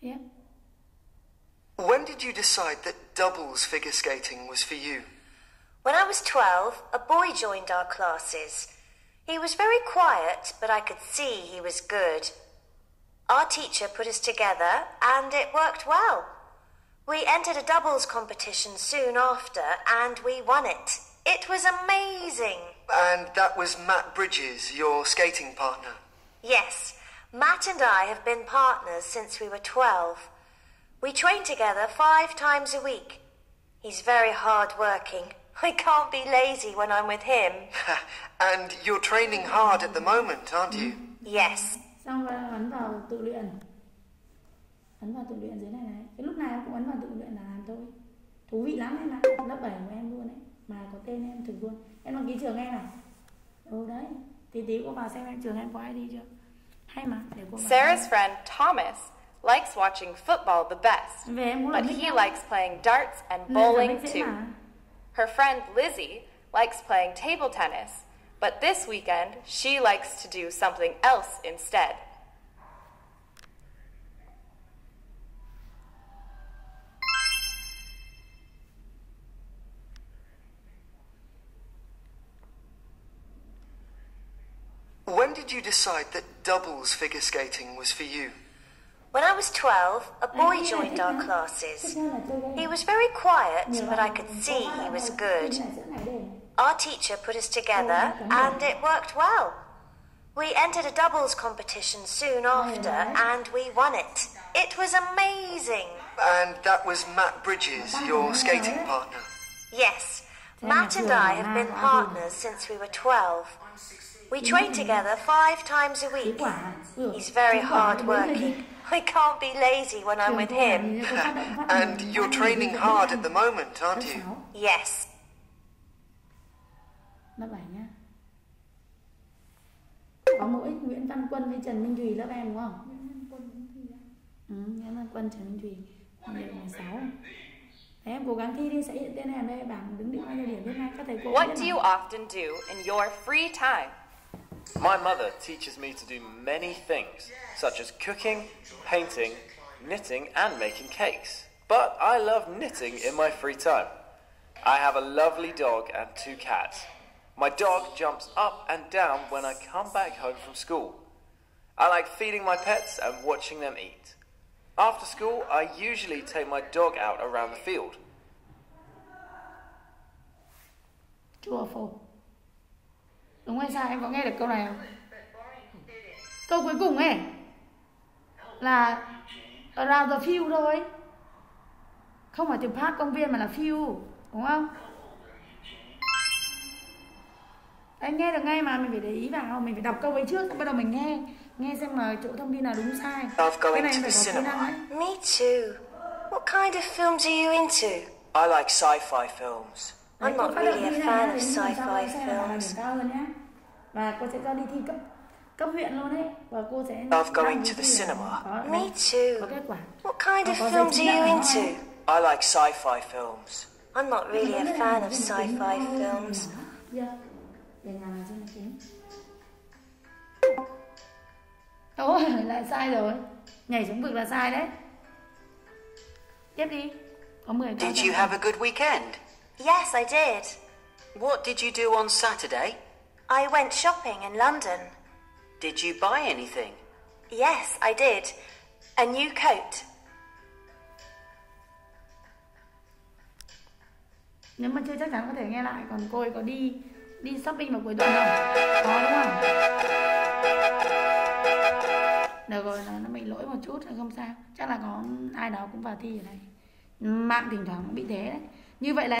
[SPEAKER 1] Tiếp.
[SPEAKER 8] When did you decide that doubles figure skating was for you?
[SPEAKER 9] When I was 12, a boy joined our classes. He was very quiet, but I could see he was good. Our teacher put us together, and it worked well. We entered a doubles competition soon after, and we won it. It was amazing.
[SPEAKER 8] And that was Matt Bridges, your skating partner?
[SPEAKER 9] Yes. Matt and I have been partners since we were 12. We train together five times a week. He's very hard working. I can't be lazy when I'm with him.
[SPEAKER 8] and you're training hard at the moment, aren't you?
[SPEAKER 9] Yes.
[SPEAKER 1] Xong rồi ấn vào tự luyện. Ấn vào tự luyện dưới này này. Cái lúc nào em cũng ấn vào tự luyện là làm thôi. Thú vị lắm em ạ. Lớp 7 của em luôn ấy. Mà có tên em thử luôn. Em đăng ký trường em? Ừ đấy. Tí tí cô vào xem em trường em có ai đi chưa? Hay mà. Để cô
[SPEAKER 2] Sarah's friend Thomas likes watching football the best, but he likes playing darts and bowling too. Her friend Lizzie likes playing table tennis, but this weekend she likes to do something else instead.
[SPEAKER 8] When did you decide that doubles figure skating was for you?
[SPEAKER 9] When I was 12, a boy joined our classes. He was very quiet, but I could see he was good. Our teacher put us together, and it worked well. We entered a doubles competition soon after, and we won it. It was amazing.
[SPEAKER 8] And that was Matt Bridges, your skating partner?
[SPEAKER 9] Yes. Matt and I have been partners since we were 12. We train together five times a week. He's very hard working. I can't be lazy when I'm with him.
[SPEAKER 8] and you're training hard at the moment, aren't you?
[SPEAKER 9] Yes.
[SPEAKER 1] Lớp 7 nhá. Có mỗi Nguyễn Văn Quân với Trần Minh Thùy lớp em đúng không? Ừ, Nguyễn Văn Quân, Trần Minh Thùy. Điểm 16. Thế em cố gắng thi đi, sẽ hiện tên em đây, bảng đứng định bao nhiêu điểm biết ngay các thầy cô
[SPEAKER 2] What do you often do in your free time?
[SPEAKER 10] My mother teaches me to do many things, such as cooking, painting, knitting, and making cakes. But I love knitting in my free time. I have a lovely dog and two cats. My dog jumps up and down when I come back home from school. I like feeding my pets and watching them eat. After school, I usually take my dog out around the field.
[SPEAKER 1] True or Đúng hay sai em có nghe được câu này không? Câu cuối cùng ấy là around the field thôi. Không phải từ park công viên mà là field, đúng không? Anh nghe được ngay mà mình phải để ý vào, mình phải đọc câu ấy trước, bắt đầu mình nghe, nghe xem là chỗ thông tin nào đúng sai. Cái này phải có kỹ năng ấy.
[SPEAKER 9] Me too. What kind of films are you into?
[SPEAKER 6] I like sci-fi films.
[SPEAKER 9] I'm not really a fan of sci-fi films.
[SPEAKER 1] Và cô sẽ cho đi thi cấp cấp huyện luôn ấy và cô sẽ
[SPEAKER 6] love going to the cinema.
[SPEAKER 9] Me too. What kind of films are you into?
[SPEAKER 6] I like sci-fi films.
[SPEAKER 9] I'm not really a fan of sci-fi films.
[SPEAKER 1] Ôi, lại sai rồi. Nhảy xuống vực là sai đấy. Tiếp đi. Có 10
[SPEAKER 6] Did you have a good weekend?
[SPEAKER 9] Yes, I did.
[SPEAKER 6] What did you do on Saturday?
[SPEAKER 9] I went shopping in London.
[SPEAKER 6] Did you buy anything?
[SPEAKER 9] Yes, I did. A new coat.
[SPEAKER 1] Nếu mà chưa chắc chắn có thể nghe lại Còn cô ấy có đi đi shopping vào cuối tuần không? Có đúng không? Được rồi, nó bị lỗi một chút không sao Chắc là có ai đó cũng vào thi ở đây Mạng thỉnh thoảng bị thế đấy Như vậy là